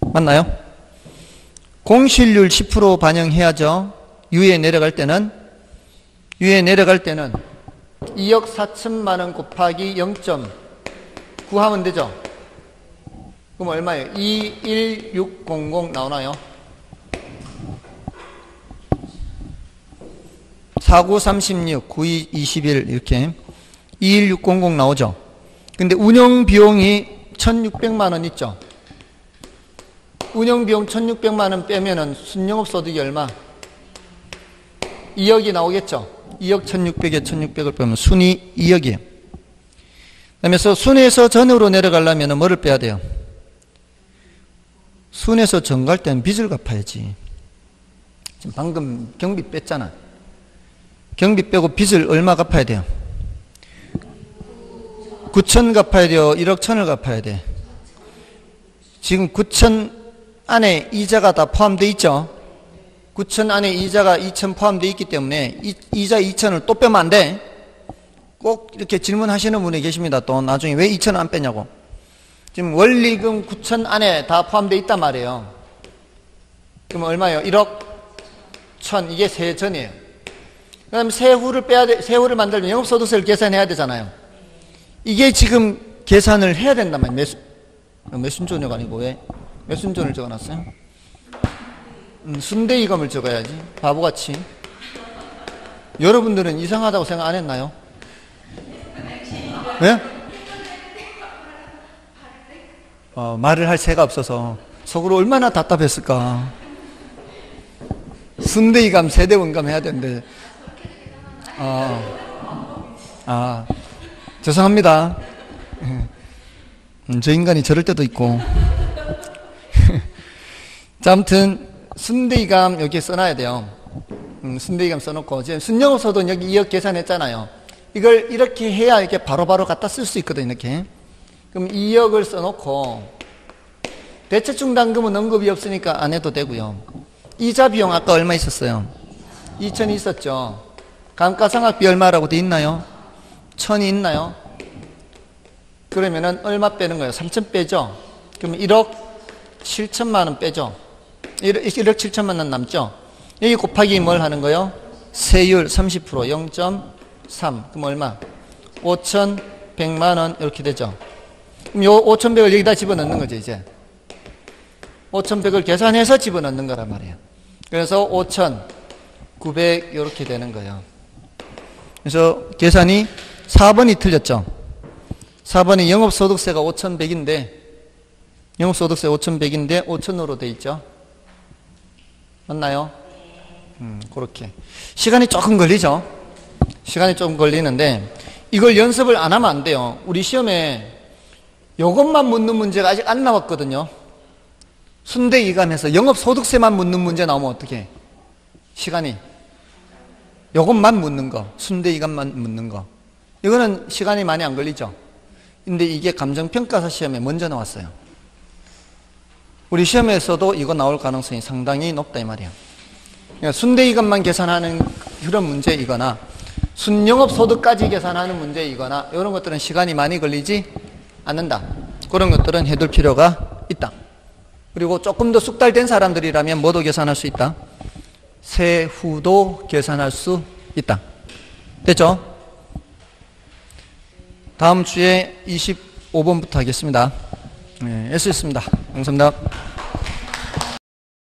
맞나요? 공실률 10% 반영해야죠. 유예 내려갈 때는 유예 내려갈 때는 2억 4천만 원 곱하기 0.9 하면 되죠. 그럼 얼마예요? 21600 나오나요? 4936, 9221 이렇게 21600 나오죠. 근데 운영 비용이 1600만 원 있죠. 운영 비용 1600만 원 빼면은 순영업 소득이 얼마? 2억이 나오겠죠. 2억 1600에 1600을 빼면 순이 2억이에요. 그러면서 순에서 전으로 내려가려면 뭐를 빼야 돼요? 순에서 정갈 때는 빚을 갚아야지. 지금 방금 경비 뺐잖아. 경비 빼고 빚을 얼마 갚아야 돼요? 9천 갚아야 돼요? 1억 천을 갚아야 돼? 지금 9천 안에 이자가 다 포함되어 있죠? 9천 안에 이자가 2천 포함되어 있기 때문에 이, 자 2천을 또 빼면 안 돼. 꼭 이렇게 질문하시는 분이 계십니다. 또 나중에 왜 2천 안 빼냐고. 지금 원리금 9천 안에 다 포함되어 있단 말이에요. 그럼 얼마예요? 1억 천 이게 세전이에요. 그 다음 세후를 빼야 돼. 세후를 만들면 영업소득세를 계산해야 되잖아요. 이게 지금 계산을 해야 된단 말이에요. 몇, 몇 순전이가 아니고 왜? 몇 순전을 적어놨어요? 음, 순대이감을 적어야지. 바보같이. 여러분들은 이상하다고 생각 안 했나요? 네? 어, 말을 할 새가 없어서 속으로 얼마나 답답했을까. 순대이감, 세대원감 해야 되는데. 아, 아 죄송합니다. 음, 저 인간이 저럴 때도 있고. 자, 아무튼 순대이감 여기에 써놔야 돼요. 음, 순대이감 써놓고 지금 순영업소득 여기 2억 계산했잖아요. 이걸 이렇게 해야 이렇게 바로바로 바로 갖다 쓸 수 있거든 이렇게. 그럼 2억을 써놓고 대체충 당금은 언급이 없으니까 안 해도 되고요. 이자 비용 아까 얼마 있었어요? 2천이 있었죠. 감가상각비 얼마라고 돼 있나요? 천이 있나요? 그러면은 얼마 빼는 거예요? 3천 빼죠? 그러면 1억 7천만 원 빼죠? 1억, 1억 7천만 원 남죠? 여기 곱하기 뭘 하는 거예요? 세율 30% 0.3 그럼 얼마? 5,100만 원 이렇게 되죠. 그럼 요 5,100을 여기다 집어넣는 거죠 이제. 5,100을 계산해서 집어넣는 거란 말이에요. 그래서 5,900 이렇게 되는 거예요. 그래서 계산이 4번이 틀렸죠. 4번이 영업소득세가 5,100인데 영업소득세 5,100인데 5,000으로 돼 있죠. 맞나요? 음, 그렇게. 시간이 조금 걸리죠? 시간이 조금 걸리는데, 이걸 연습을 안 하면 안 돼요. 우리 시험에 이것만 묻는 문제가 아직 안 나왔거든요. 순대 이감해서 영업소득세만 묻는 문제 나오면 어떻게 시간이. 요것만 묻는 거. 순대 이감만 묻는 거. 이거는 시간이 많이 안 걸리죠. 근데 이게 감정평가사 시험에 먼저 나왔어요. 우리 시험에서도 이거 나올 가능성이 상당히 높다 이 말이에요. 그러니까 순대 이것만 계산하는 그런 문제이거나 순영업 소득까지 계산하는 문제이거나 이런 것들은 시간이 많이 걸리지 않는다. 그런 것들은 해둘 필요가 있다. 그리고 조금 더 숙달된 사람들이라면 뭐도 계산할 수 있다. 세후도 계산할 수 있다. 됐죠? 다음 주에 25번부터 하겠습니다. 네, 애쓰셨습니다. 감사합니다.